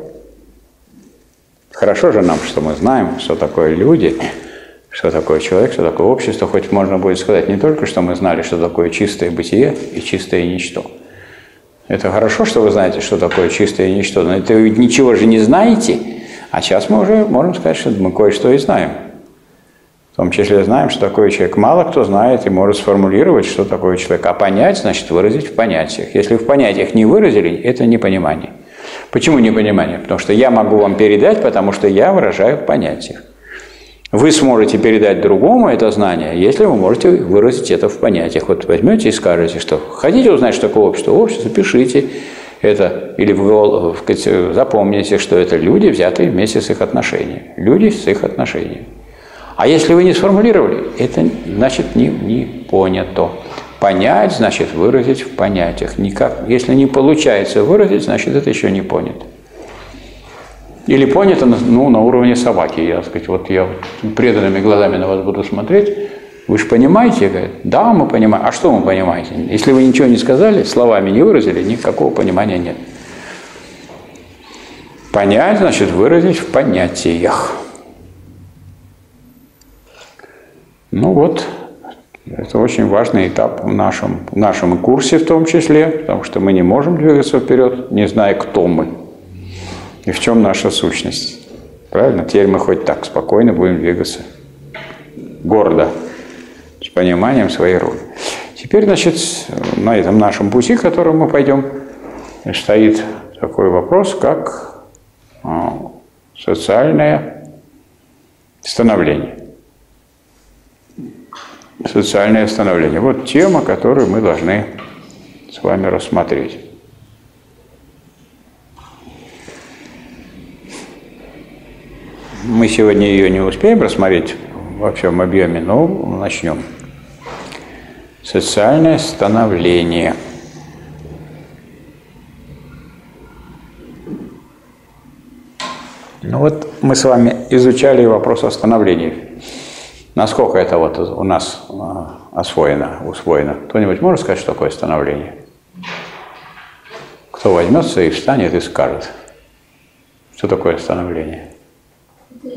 Хорошо же нам, что мы знаем, что такое люди, что такое человек, что такое общество. Хоть можно будет сказать не только, что мы знали, что такое чистое бытие и чистое ничто. Это хорошо, что вы знаете, что такое чистое ничто, но это вы ничего же не знаете. А сейчас мы уже можем сказать, что мы кое-что и знаем. В том числе знаем, что такое человек. Мало кто знает и может сформулировать, что такое человек. А понять, значит, выразить в понятиях. Если в понятиях не выразили, это непонимание. Почему непонимание? Потому что я могу вам передать, потому что я выражаю в понятиях. Вы сможете передать другому это знание, если вы можете выразить это в понятиях. Вот возьмете и скажете, что хотите узнать, что такое общество? Общество, пишите это, или вы запомните, что это люди, взятые вместе с их отношениями. Люди с их отношениями. А если вы не сформулировали, это значит не, не понято. Понять значит выразить в понятиях. Никак, если не получается выразить, значит это еще не понято. Или понято ну, на уровне собаки. Я сказать, вот я преданными глазами на вас буду смотреть. Вы же понимаете? Говорит, да, мы понимаем. А что вы понимаете? Если вы ничего не сказали, словами не выразили, никакого понимания нет. Понять значит выразить в понятиях. Ну вот, это очень важный этап в нашем, в нашем курсе в том числе, потому что мы не можем двигаться вперед, не зная, кто мы и в чем наша сущность. Правильно? Теперь мы хоть так спокойно будем двигаться гордо, пониманием своей роли. Теперь, значит, на этом нашем пути, которым мы пойдем, стоит такой вопрос, как а, социальное становление социальное становление. Вот тема, которую мы должны с вами рассмотреть. Мы сегодня ее не успеем рассмотреть во всем объеме, но начнем. Социальное становление. Ну вот мы с вами изучали вопрос о становлении. Насколько это вот у нас а, освоено, усвоено? Кто-нибудь может сказать, что такое становление? Кто возьмется и встанет и скажет, что такое становление? Это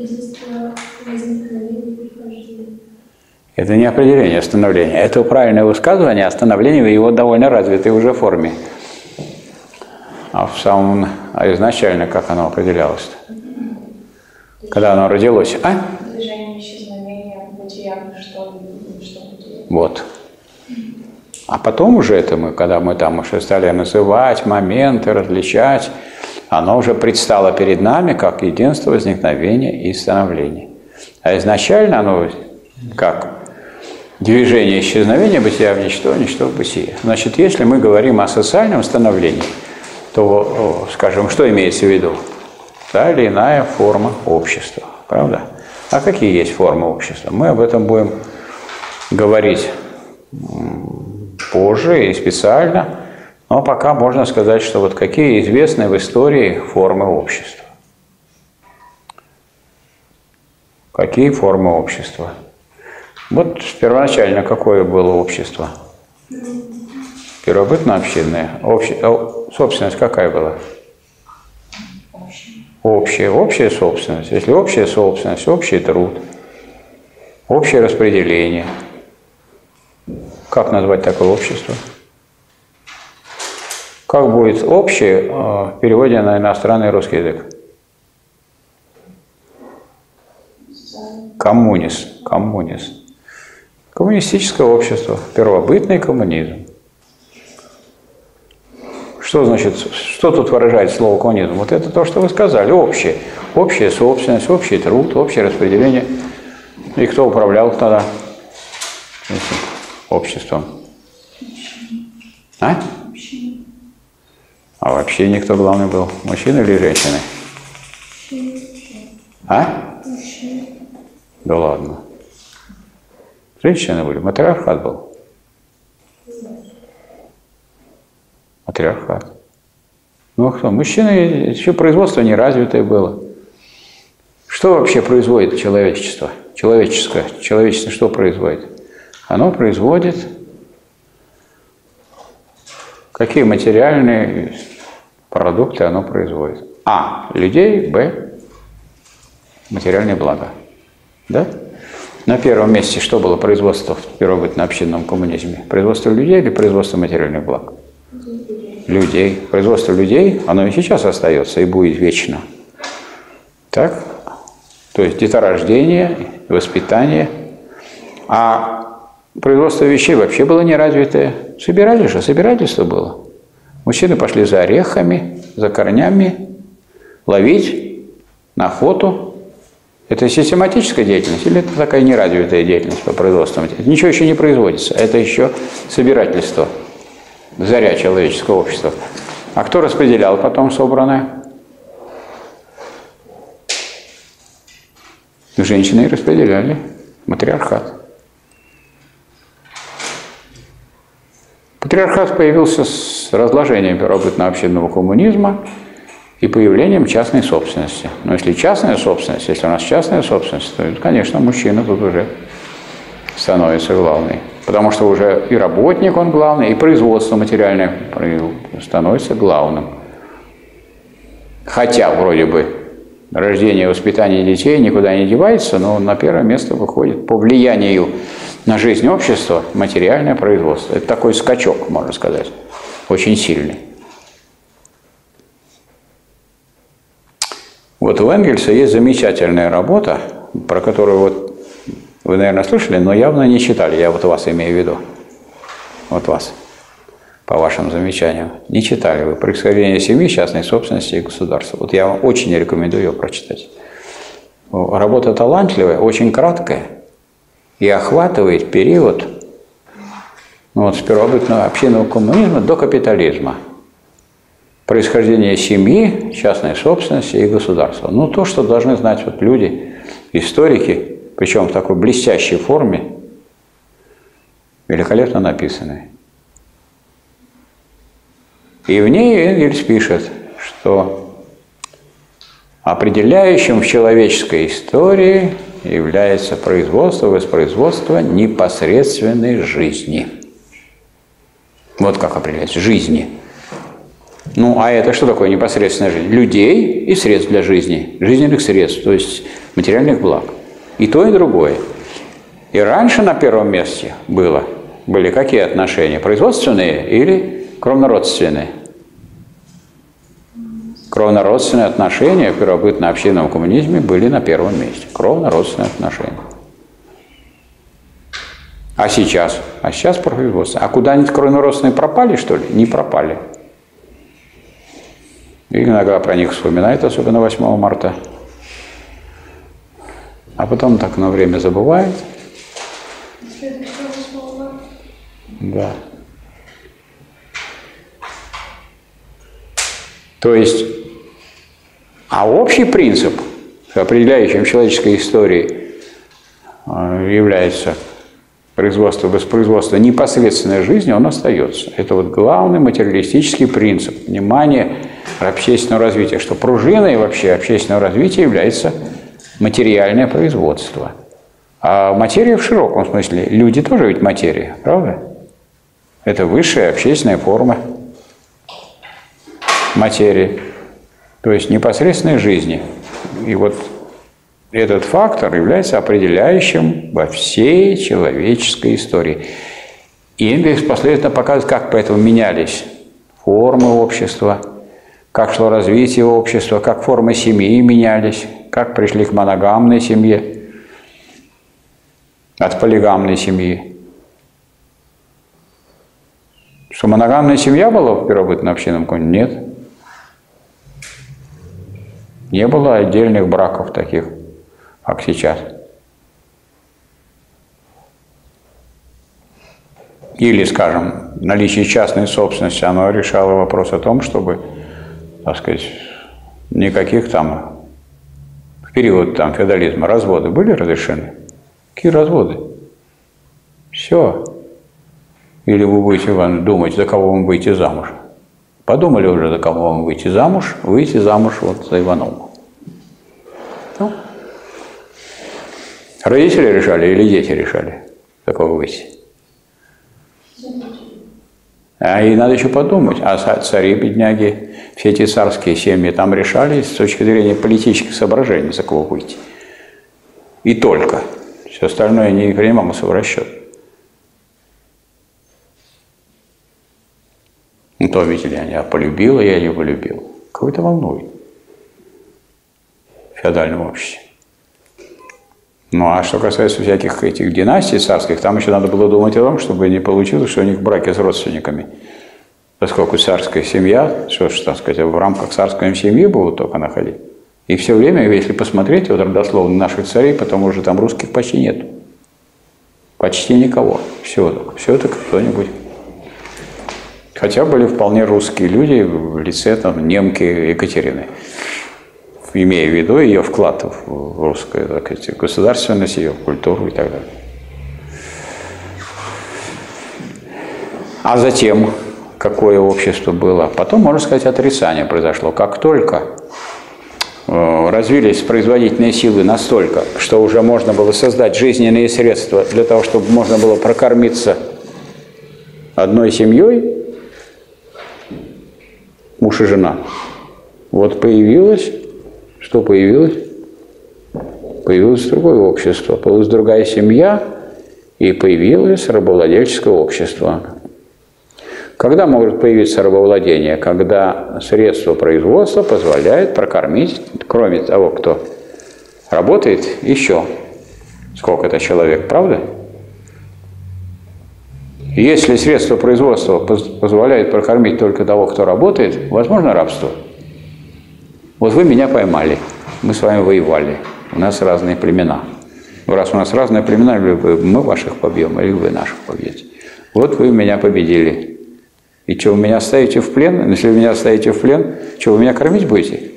не определение становления. Это правильное высказывание, а становление в его довольно развитой уже форме. А в самом а изначально как оно определялось? -то? Когда оно родилось? А? Вот. А потом уже это мы, когда мы там уже стали называть моменты, различать, оно уже предстало перед нами как единство возникновения и становления. А изначально оно как движение исчезновения бытия в ничто, ничто в бытие. Значит, если мы говорим о социальном становлении, то, скажем, что имеется в виду? Та или иная форма общества, правда? А какие есть формы общества? Мы об этом будем говорить позже и специально, но пока можно сказать, что вот какие известны в истории формы общества. Какие формы общества? Вот первоначально какое было общество? Первобытно-общинное. Обще... Собственность какая была? Общая. Общая собственность. Если общая собственность, общий труд, общее распределение – как назвать такое общество? Как будет общее в переводе на иностранный русский язык? Коммунист. Коммунист. Коммунистическое общество. Первобытный коммунизм. Что значит, что тут выражает слово коммунизм? Вот это то, что вы сказали, общее. Общая собственность, общий труд, общее распределение. И кто управлял тогда? обществом? А? А вообще никто главный был? Мужчина или женщина? А? Да ладно. Женщины были. Матриархат был. Матриархат. Ну а кто? Мужчина, еще производство неразвитое было. Что вообще производит человечество? Человеческое. Человечество что производит? оно производит какие материальные продукты оно производит. А. Людей. Б. Материальные блага. Да? На первом месте что было производство в первобытно-общинном коммунизме? Производство людей или производство материальных благ? Людей. Производство людей, оно и сейчас остается и будет вечно. Так? То есть деторождение, воспитание – А производство вещей вообще было неразвитое. Собирали же, собирательство было. Мужчины пошли за орехами, за корнями, ловить на охоту. Это систематическая деятельность или это такая неразвитая деятельность по производству? Ничего еще не производится. Это еще собирательство, заря человеческого общества. А кто распределял потом собранное? Женщины распределяли. Матриархат. Патриархат появился с разложением первобытно-общинного коммунизма и появлением частной собственности. Но если частная собственность, если у нас частная собственность, то, конечно, мужчина тут уже становится главный. Потому что уже и работник он главный, и производство материальное становится главным. Хотя вроде бы рождение и воспитание детей никуда не девается, но на первое место выходит по влиянию на жизнь общества материальное производство. Это такой скачок, можно сказать, очень сильный. Вот у Энгельса есть замечательная работа, про которую вот вы, наверное, слышали, но явно не читали. Я вот вас имею в виду. Вот вас, по вашим замечаниям. Не читали вы «Происхождение семьи, частной собственности и государства». Вот я вам очень рекомендую ее прочитать. Работа талантливая, очень краткая и охватывает период ну, вот, с первобытного общинного коммунизма до капитализма. Происхождение семьи, частной собственности и государства. Ну, то, что должны знать вот люди, историки, причем в такой блестящей форме, великолепно написанной. И в ней Энгельс пишет, что определяющим в человеческой истории является производство, воспроизводство непосредственной жизни. Вот как определяется, жизни. Ну, а это что такое непосредственная жизнь? Людей и средств для жизни, жизненных средств, то есть материальных благ. И то, и другое. И раньше на первом месте было, были какие отношения? Производственные или кровнородственные? Кровнородственные отношения в первобытно-общинном коммунизме были на первом месте. Кровнородственные отношения. А сейчас? А сейчас производство. А куда они кровнородственные пропали, что ли? Не пропали. И иногда про них вспоминают, особенно 8 марта а потом так на время забывает. Да. То есть, а общий принцип, определяющим человеческой истории, э, является производство, воспроизводство непосредственной жизни, он остается. Это вот главный материалистический принцип внимания общественного развития, что пружиной вообще общественного развития является материальное производство. А материя в широком смысле. Люди тоже ведь материя, правда? Это высшая общественная форма материи, то есть непосредственной жизни. И вот этот фактор является определяющим во всей человеческой истории. И Энгельс последовательно показывает, как поэтому менялись формы общества, как шло развитие общества, как формы семьи менялись, как пришли к моногамной семье от полигамной семьи. Что моногамная семья была в первобытно-общинном коне? Нет. Не было отдельных браков таких, как сейчас. Или, скажем, наличие частной собственности, оно решало вопрос о том, чтобы, так сказать, никаких там период там, феодализма разводы были разрешены? Какие разводы? Все. Или вы будете Иван, думать, за кого вам выйти замуж? Подумали уже, за кого вам выйти замуж? Выйти замуж вот за Иванова. Ну. Родители решали или дети решали, за кого выйти? А и надо еще подумать, а цари, бедняги, все эти царские семьи там решались с точки зрения политических соображений, за кого выйти. И только. Все остальное не принималось в расчет. Ну, то видели они, а полюбила я не полюбил. Кого это волнует в феодальном обществе? Ну, а что касается всяких этих династий царских, там еще надо было думать о том, чтобы не получилось, что у них браки с родственниками. Поскольку царская семья, что ж, так сказать, в рамках царской семьи будут только находить. И все время, если посмотреть, вот родословно наших царей, потому что там русских почти нет. Почти никого. Все только. Все это кто-нибудь. Хотя были вполне русские люди в лице там, немки Екатерины имея в виду ее вклад в русскую так сказать, государственность, ее культуру и так далее. А затем какое общество было? Потом, можно сказать, отрицание произошло. Как только э, развились производительные силы настолько, что уже можно было создать жизненные средства для того, чтобы можно было прокормиться одной семьей, муж и жена, вот появилось что появилось? Появилось другое общество, появилась другая семья, и появилось рабовладельческое общество. Когда может появиться рабовладение? Когда средства производства позволяют прокормить, кроме того, кто работает, еще сколько-то человек, правда? Если средства производства позволяют прокормить только того, кто работает, возможно рабство – вот вы меня поймали, мы с вами воевали, у нас разные племена. Раз у нас разные племена, мы ваших побьем, или вы наших побьете. Вот вы меня победили. И что, вы меня оставите в плен? Если вы меня оставите в плен, что, вы меня кормить будете?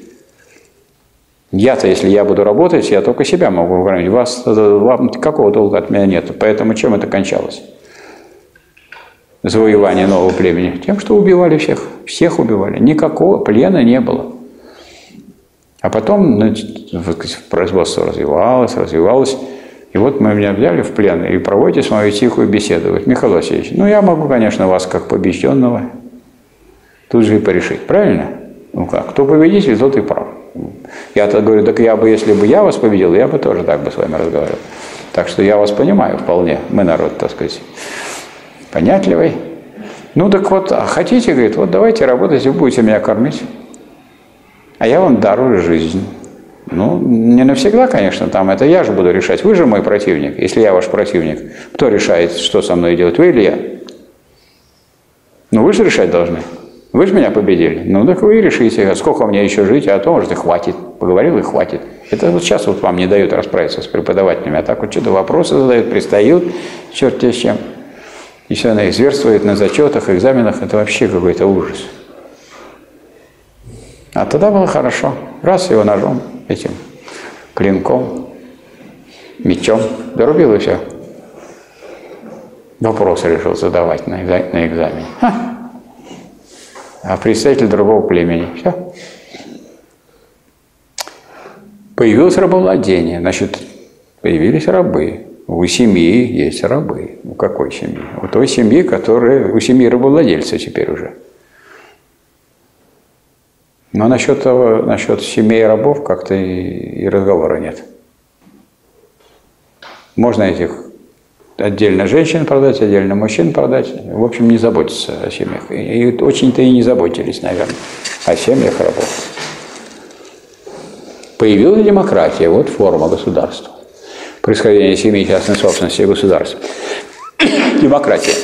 Я-то, если я буду работать, я только себя могу кормить. Вас, вам какого долга от меня нет. Поэтому чем это кончалось? Завоевание нового племени. Тем, что убивали всех. Всех убивали. Никакого плена не было. А потом значит, производство развивалось, развивалось. И вот мы меня взяли в плен и проводите с мою тихую беседу. Говорит, Михаил Васильевич, ну я могу, конечно, вас как побежденного тут же и порешить. Правильно? Ну как, кто победитель, тот и прав. Я-то говорю, так я бы, если бы я вас победил, я бы тоже так бы с вами разговаривал. Так что я вас понимаю вполне. Мы народ, так сказать, понятливый. Ну так вот, а хотите, говорит, вот давайте работать, вы будете меня кормить а я вам дарую жизнь. Ну, не навсегда, конечно, там это я же буду решать. Вы же мой противник, если я ваш противник. Кто решает, что со мной делать, вы или я? Ну, вы же решать должны. Вы же меня победили. Ну, так вы решите, а сколько мне еще жить, а то, может, и хватит. Поговорил и хватит. Это вот сейчас вот вам не дают расправиться с преподавателями, а так вот что-то вопросы задают, пристают, черт с чем. И все она изверствует на зачетах, экзаменах. Это вообще какой-то ужас. А тогда было хорошо. Раз его ножом, этим клинком, мечом, дорубил и все. Вопросы решил задавать на экзамене. Ха. А представитель другого племени. Все. Появилось рабовладение. Значит, появились рабы. У семьи есть рабы. У какой семьи? У той семьи, которая... У семьи рабовладельца теперь уже. Но насчет, того, насчет семей рабов как-то и, и разговора нет. Можно этих отдельно женщин продать, отдельно мужчин продать. В общем, не заботиться о семьях. И очень-то и не заботились, наверное, о семьях рабов. Появилась демократия, вот форма государства. Происхождение семьи, частной собственности и государства. демократия.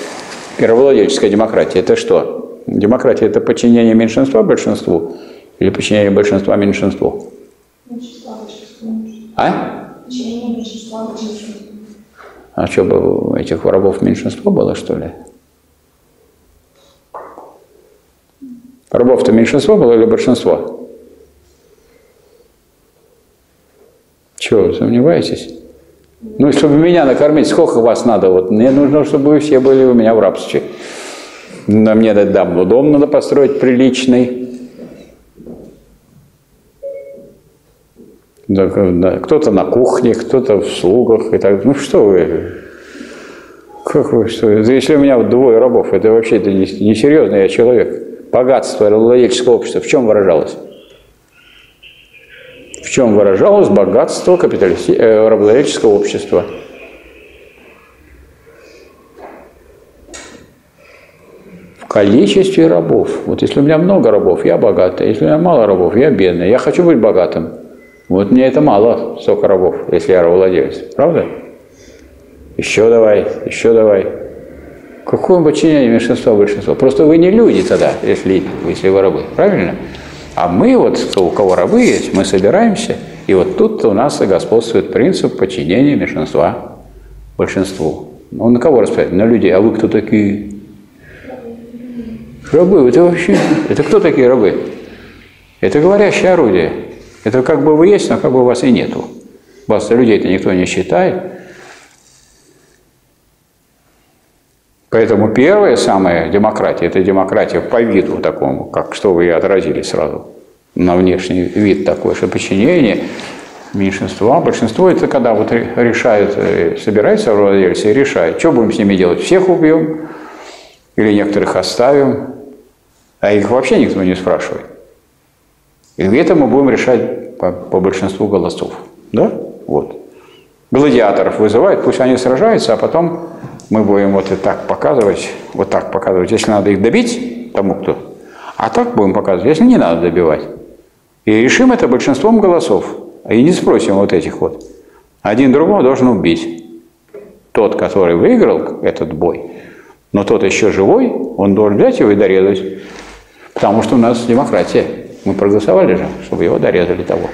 Первовладельческая демократия – это что? Демократия – это подчинение меньшинства большинству – или подчинение большинства меньшинству? А? Подчинение большинства большинству. А что, бы у этих рабов меньшинство было, что ли? Рабов-то меньшинство было или большинство? Чего, сомневаетесь? Ну, чтобы меня накормить, сколько вас надо? Вот мне нужно, чтобы вы все были у меня в рабстве. На мне дам дом надо построить приличный. Кто-то на кухне, кто-то в слугах и так. Ну что вы? Как вы что? Если у меня двое рабов, это вообще это несерьезный я человек. Богатство рабовладельческого общества в чем выражалось? В чем выражалось богатство капиталисти... э, рабовладельческого общества? Количестве рабов. Вот если у меня много рабов, я богатый. Если у меня мало рабов, я бедный. Я хочу быть богатым. Вот мне это мало, столько рабов, если я рабовладелец. Правда? Еще давай, еще давай. Какое подчинение меньшинства большинства? Просто вы не люди тогда, если, если вы рабы. Правильно? А мы вот, у кого рабы есть, мы собираемся, и вот тут у нас и господствует принцип подчинения меньшинства большинству. Ну, на кого рассказать? На людей. А вы кто такие? Рабы. Это вообще... Это кто такие рабы? Это говорящее орудие. Это как бы вы есть, но как бы вас и нету. Вас людей-то никто не считает. Поэтому первая самая демократия – это демократия по виду такому, как что вы и отразили сразу на внешний вид такой, что подчинение меньшинства. Большинство – это когда вот решают, э, собираются владельцы и решают, что будем с ними делать, всех убьем или некоторых оставим, а их вообще никто не спрашивает. И это мы будем решать по, по большинству голосов. Да? Вот. Гладиаторов вызывают, пусть они сражаются, а потом мы будем вот и так показывать, вот так показывать, если надо их добить тому, кто. А так будем показывать, если не надо добивать. И решим это большинством голосов. И не спросим вот этих вот. Один другого должен убить. Тот, который выиграл этот бой, но тот еще живой, он должен взять его и дорезать. Потому что у нас демократия. Мы проголосовали же, чтобы его дорезали того.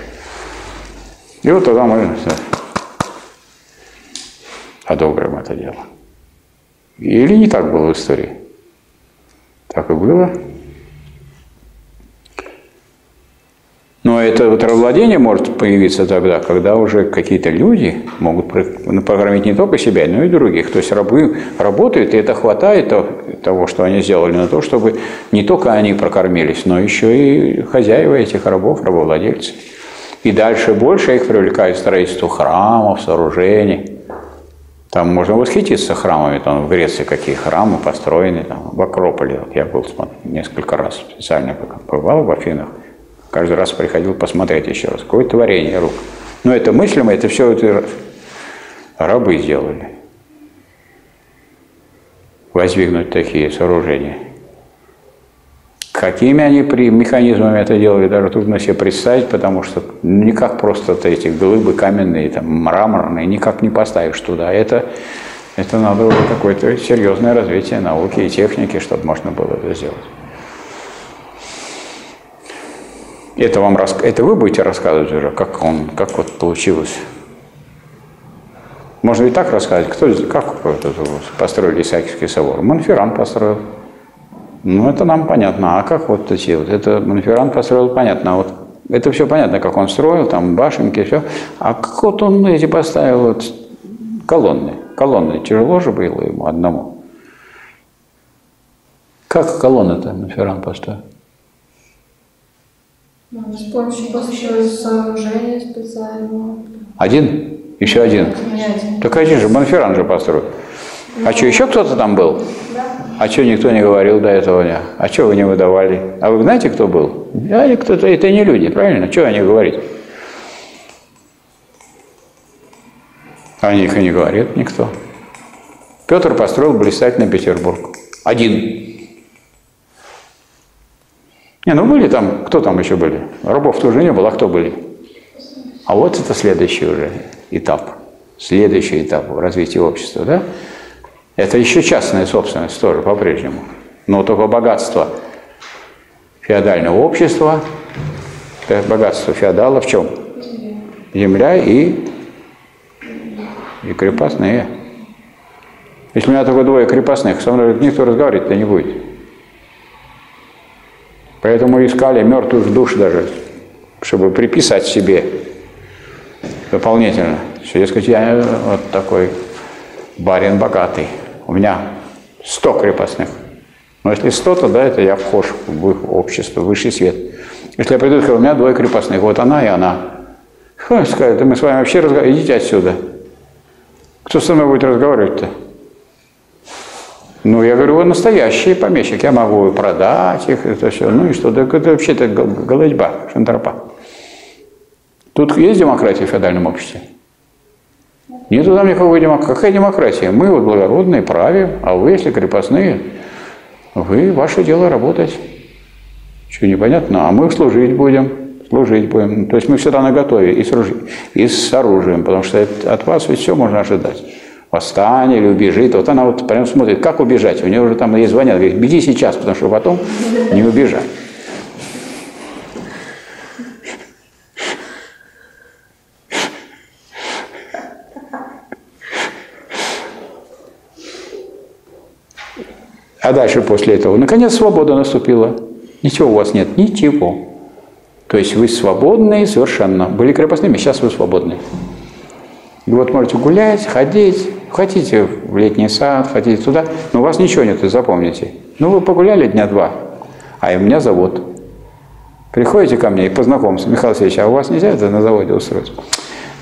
И вот тогда мы одобрим это дело. Или не так было в истории? Так и было. Это вот рабовладение может появиться тогда, когда уже какие-то люди могут программить не только себя, но и других. То есть рабы работают, и это хватает того, что они сделали, на то, чтобы не только они прокормились, но еще и хозяева этих рабов, рабовладельцы. И дальше больше их привлекает строительство храмов, сооружений. Там можно восхититься храмами, там в Греции какие храмы построены, там, в Акрополе. Вот я был несколько раз специально бывал в Афинах. Каждый раз приходил посмотреть еще раз. Какое творение рук. Но это мыслимо, это все это рабы сделали. Воздвигнуть такие сооружения. Какими они при механизмами это делали, даже трудно себе представить, потому что никак просто -то эти глыбы каменные, там, мраморные, никак не поставишь туда. Это, это надо было какое-то серьезное развитие науки и техники, чтобы можно было это сделать. Это, вам, это вы будете рассказывать уже, как, он, как вот получилось? Можно и так рассказать, кто, как построили Исаакиевский собор. Монферран построил. Ну, это нам понятно. А как вот эти вот? Это Монферран построил, понятно. А вот это все понятно, как он строил, там башенки, все. А как вот он эти поставил вот колонны? Колонны тяжело же было ему одному. Как колонны-то Монферран поставил? С помощью построить сооружения специального. Один? Еще один? Один. Так один же, Монферран же построил. А что, еще кто-то там был? Да. А что никто не говорил до этого? А что вы не выдавали? А вы знаете, кто был? А кто-то, это не люди, правильно? Что они говорить? О них и не говорит никто. Петр построил блистательный Петербург. Один. Не, ну были там, кто там еще были? Рабов тоже не было, а кто были? А вот это следующий уже этап. Следующий этап развития общества, да? Это еще частная собственность тоже по-прежнему. Но только богатство феодального общества, богатство феодала в чем? Земля и, и крепостные. Если у меня только двое крепостных, со мной никто разговаривать-то не будет. Поэтому искали мертвых душ даже, чтобы приписать себе дополнительно. Что, дескать, я вот такой барин богатый. У меня 100 крепостных. Но если 100, то да, это я вхож в их общество, в высший свет. Если я приду скажу, у меня двое крепостных, вот она и она. Ха, скажет, мы с вами вообще разговариваем, идите отсюда. Кто со мной будет разговаривать-то? Ну, я говорю, вы настоящий помещик, я могу продать их, это все. Ну и что, да это вообще-то голодьба, шантропа. Тут есть демократия в феодальном обществе? Нету там никакой демократии. Какая демократия? Мы вот благородные правим, а вы, если крепостные, вы, ваше дело работать. Что непонятно, а мы служить будем. служить будем. То есть мы всегда на готове и с, оружием, и с оружием, потому что от вас ведь все можно ожидать. Восстание или убежит. Вот она вот прям смотрит, как убежать. У нее уже там ей звонят, говорит, беги сейчас, потому что потом не убежать. А дальше после этого, наконец, свобода наступила. Ничего у вас нет, ничего. То есть вы свободные совершенно. Были крепостными, сейчас вы свободны. И вот можете гулять, ходить, хотите в летний сад, хотите туда, но у вас ничего нет, запомните. Ну, вы погуляли дня два, а и меня завод. Приходите ко мне и познакомься, Михаил Васильевич, а у вас нельзя это на заводе устроить?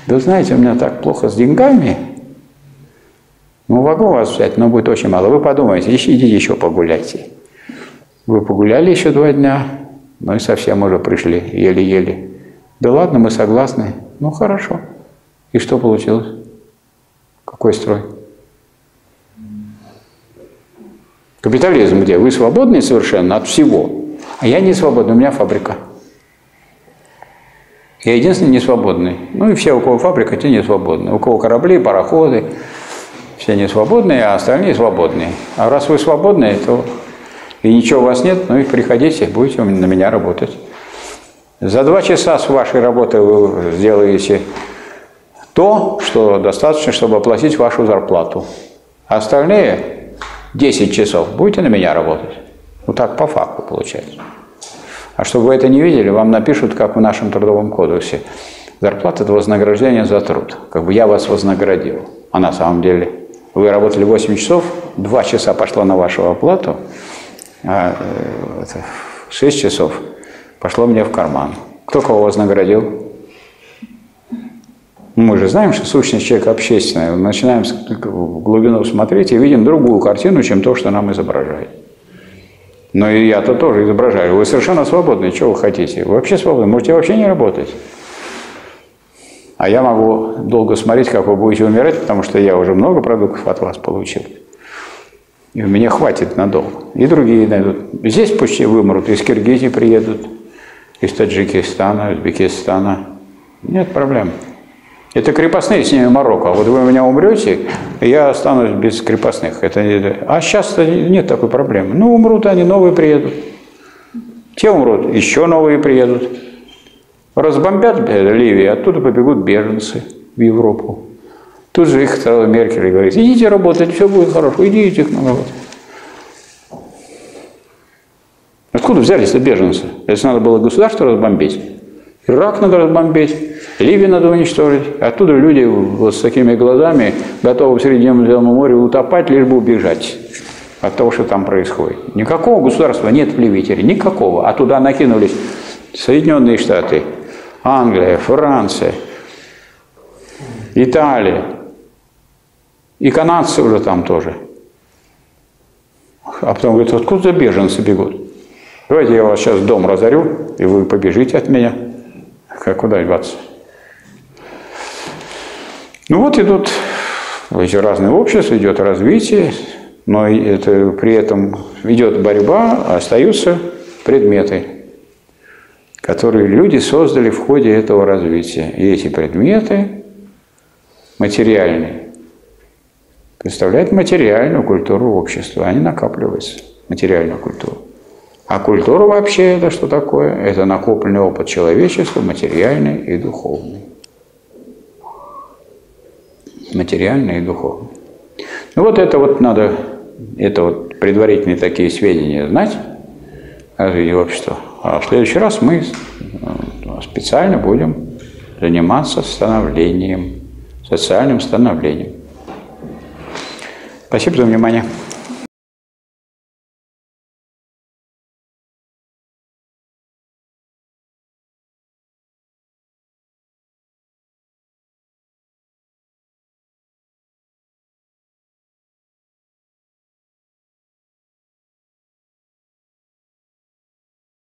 Да знаете, у меня так плохо с деньгами, ну, могу вас взять, но будет очень мало. Вы подумайте, идите еще погуляйте. Вы погуляли еще два дня, ну и совсем уже пришли, еле-еле. Да ладно, мы согласны. Ну, хорошо. И что получилось? Какой строй? Капитализм где? Вы свободны совершенно от всего, а я не свободный, у меня фабрика. Я единственный не свободный. Ну и все, у кого фабрика, те не свободны. У кого корабли, пароходы, все не свободные, а остальные свободные. А раз вы свободные, то и ничего у вас нет, ну и приходите, будете на меня работать. За два часа с вашей работы вы сделаете то, что достаточно, чтобы оплатить вашу зарплату. А остальные 10 часов будете на меня работать. Вот так по факту получается. А чтобы вы это не видели, вам напишут, как в нашем трудовом кодексе. Зарплата – это вознаграждение за труд. Как бы я вас вознаградил. А на самом деле вы работали 8 часов, 2 часа пошло на вашу оплату, а 6 э, часов пошло мне в карман. Кто кого вознаградил? Мы же знаем, что сущность человека общественная. Начинаем в глубину смотреть и видим другую картину, чем то, что нам изображает. Но и я-то тоже изображаю. Вы совершенно свободны, что вы хотите. Вы вообще свободны, можете вообще не работать. А я могу долго смотреть, как вы будете умирать, потому что я уже много продуктов от вас получил. И у меня хватит надолго. И другие найдут. Здесь все вымрут, из Киргизии приедут, из Таджикистана, Узбекистана. Нет проблем. Это крепостные, с ними Марокко. А вот вы у меня умрете, я останусь без крепостных. Это, а сейчас нет такой проблемы. Ну, умрут они, новые приедут. Те умрут, еще новые приедут. Разбомбят Ливию, оттуда побегут беженцы в Европу. Тут же их стала Меркель и говорит, идите работать, все будет хорошо, идите к нам работать. Откуда взялись-то беженцы? Если надо было государство разбомбить, Ирак надо разбомбить, Ливию надо уничтожить. Оттуда люди вот с такими глазами готовы в Средиземном море утопать, лишь бы убежать от того, что там происходит. Никакого государства нет в Ливии теперь, никакого. А туда накинулись Соединенные Штаты, Англия, Франция, Италия. И канадцы уже там тоже. А потом говорит, откуда беженцы бегут? Давайте я вас сейчас дом разорю, и вы побежите от меня. Как куда деваться? Ну вот идут эти разные общества, идет развитие, но это, при этом идет борьба, а остаются предметы которые люди создали в ходе этого развития. И эти предметы материальные представляют материальную культуру общества, они накапливаются, материальную культуру. А культура вообще это что такое? Это накопленный опыт человечества, материальный и духовный. Материальный и духовный. Ну вот это вот надо, это вот предварительные такие сведения знать о развитии общества. А в следующий раз мы э, специально будем заниматься становлением, социальным становлением. Спасибо за внимание.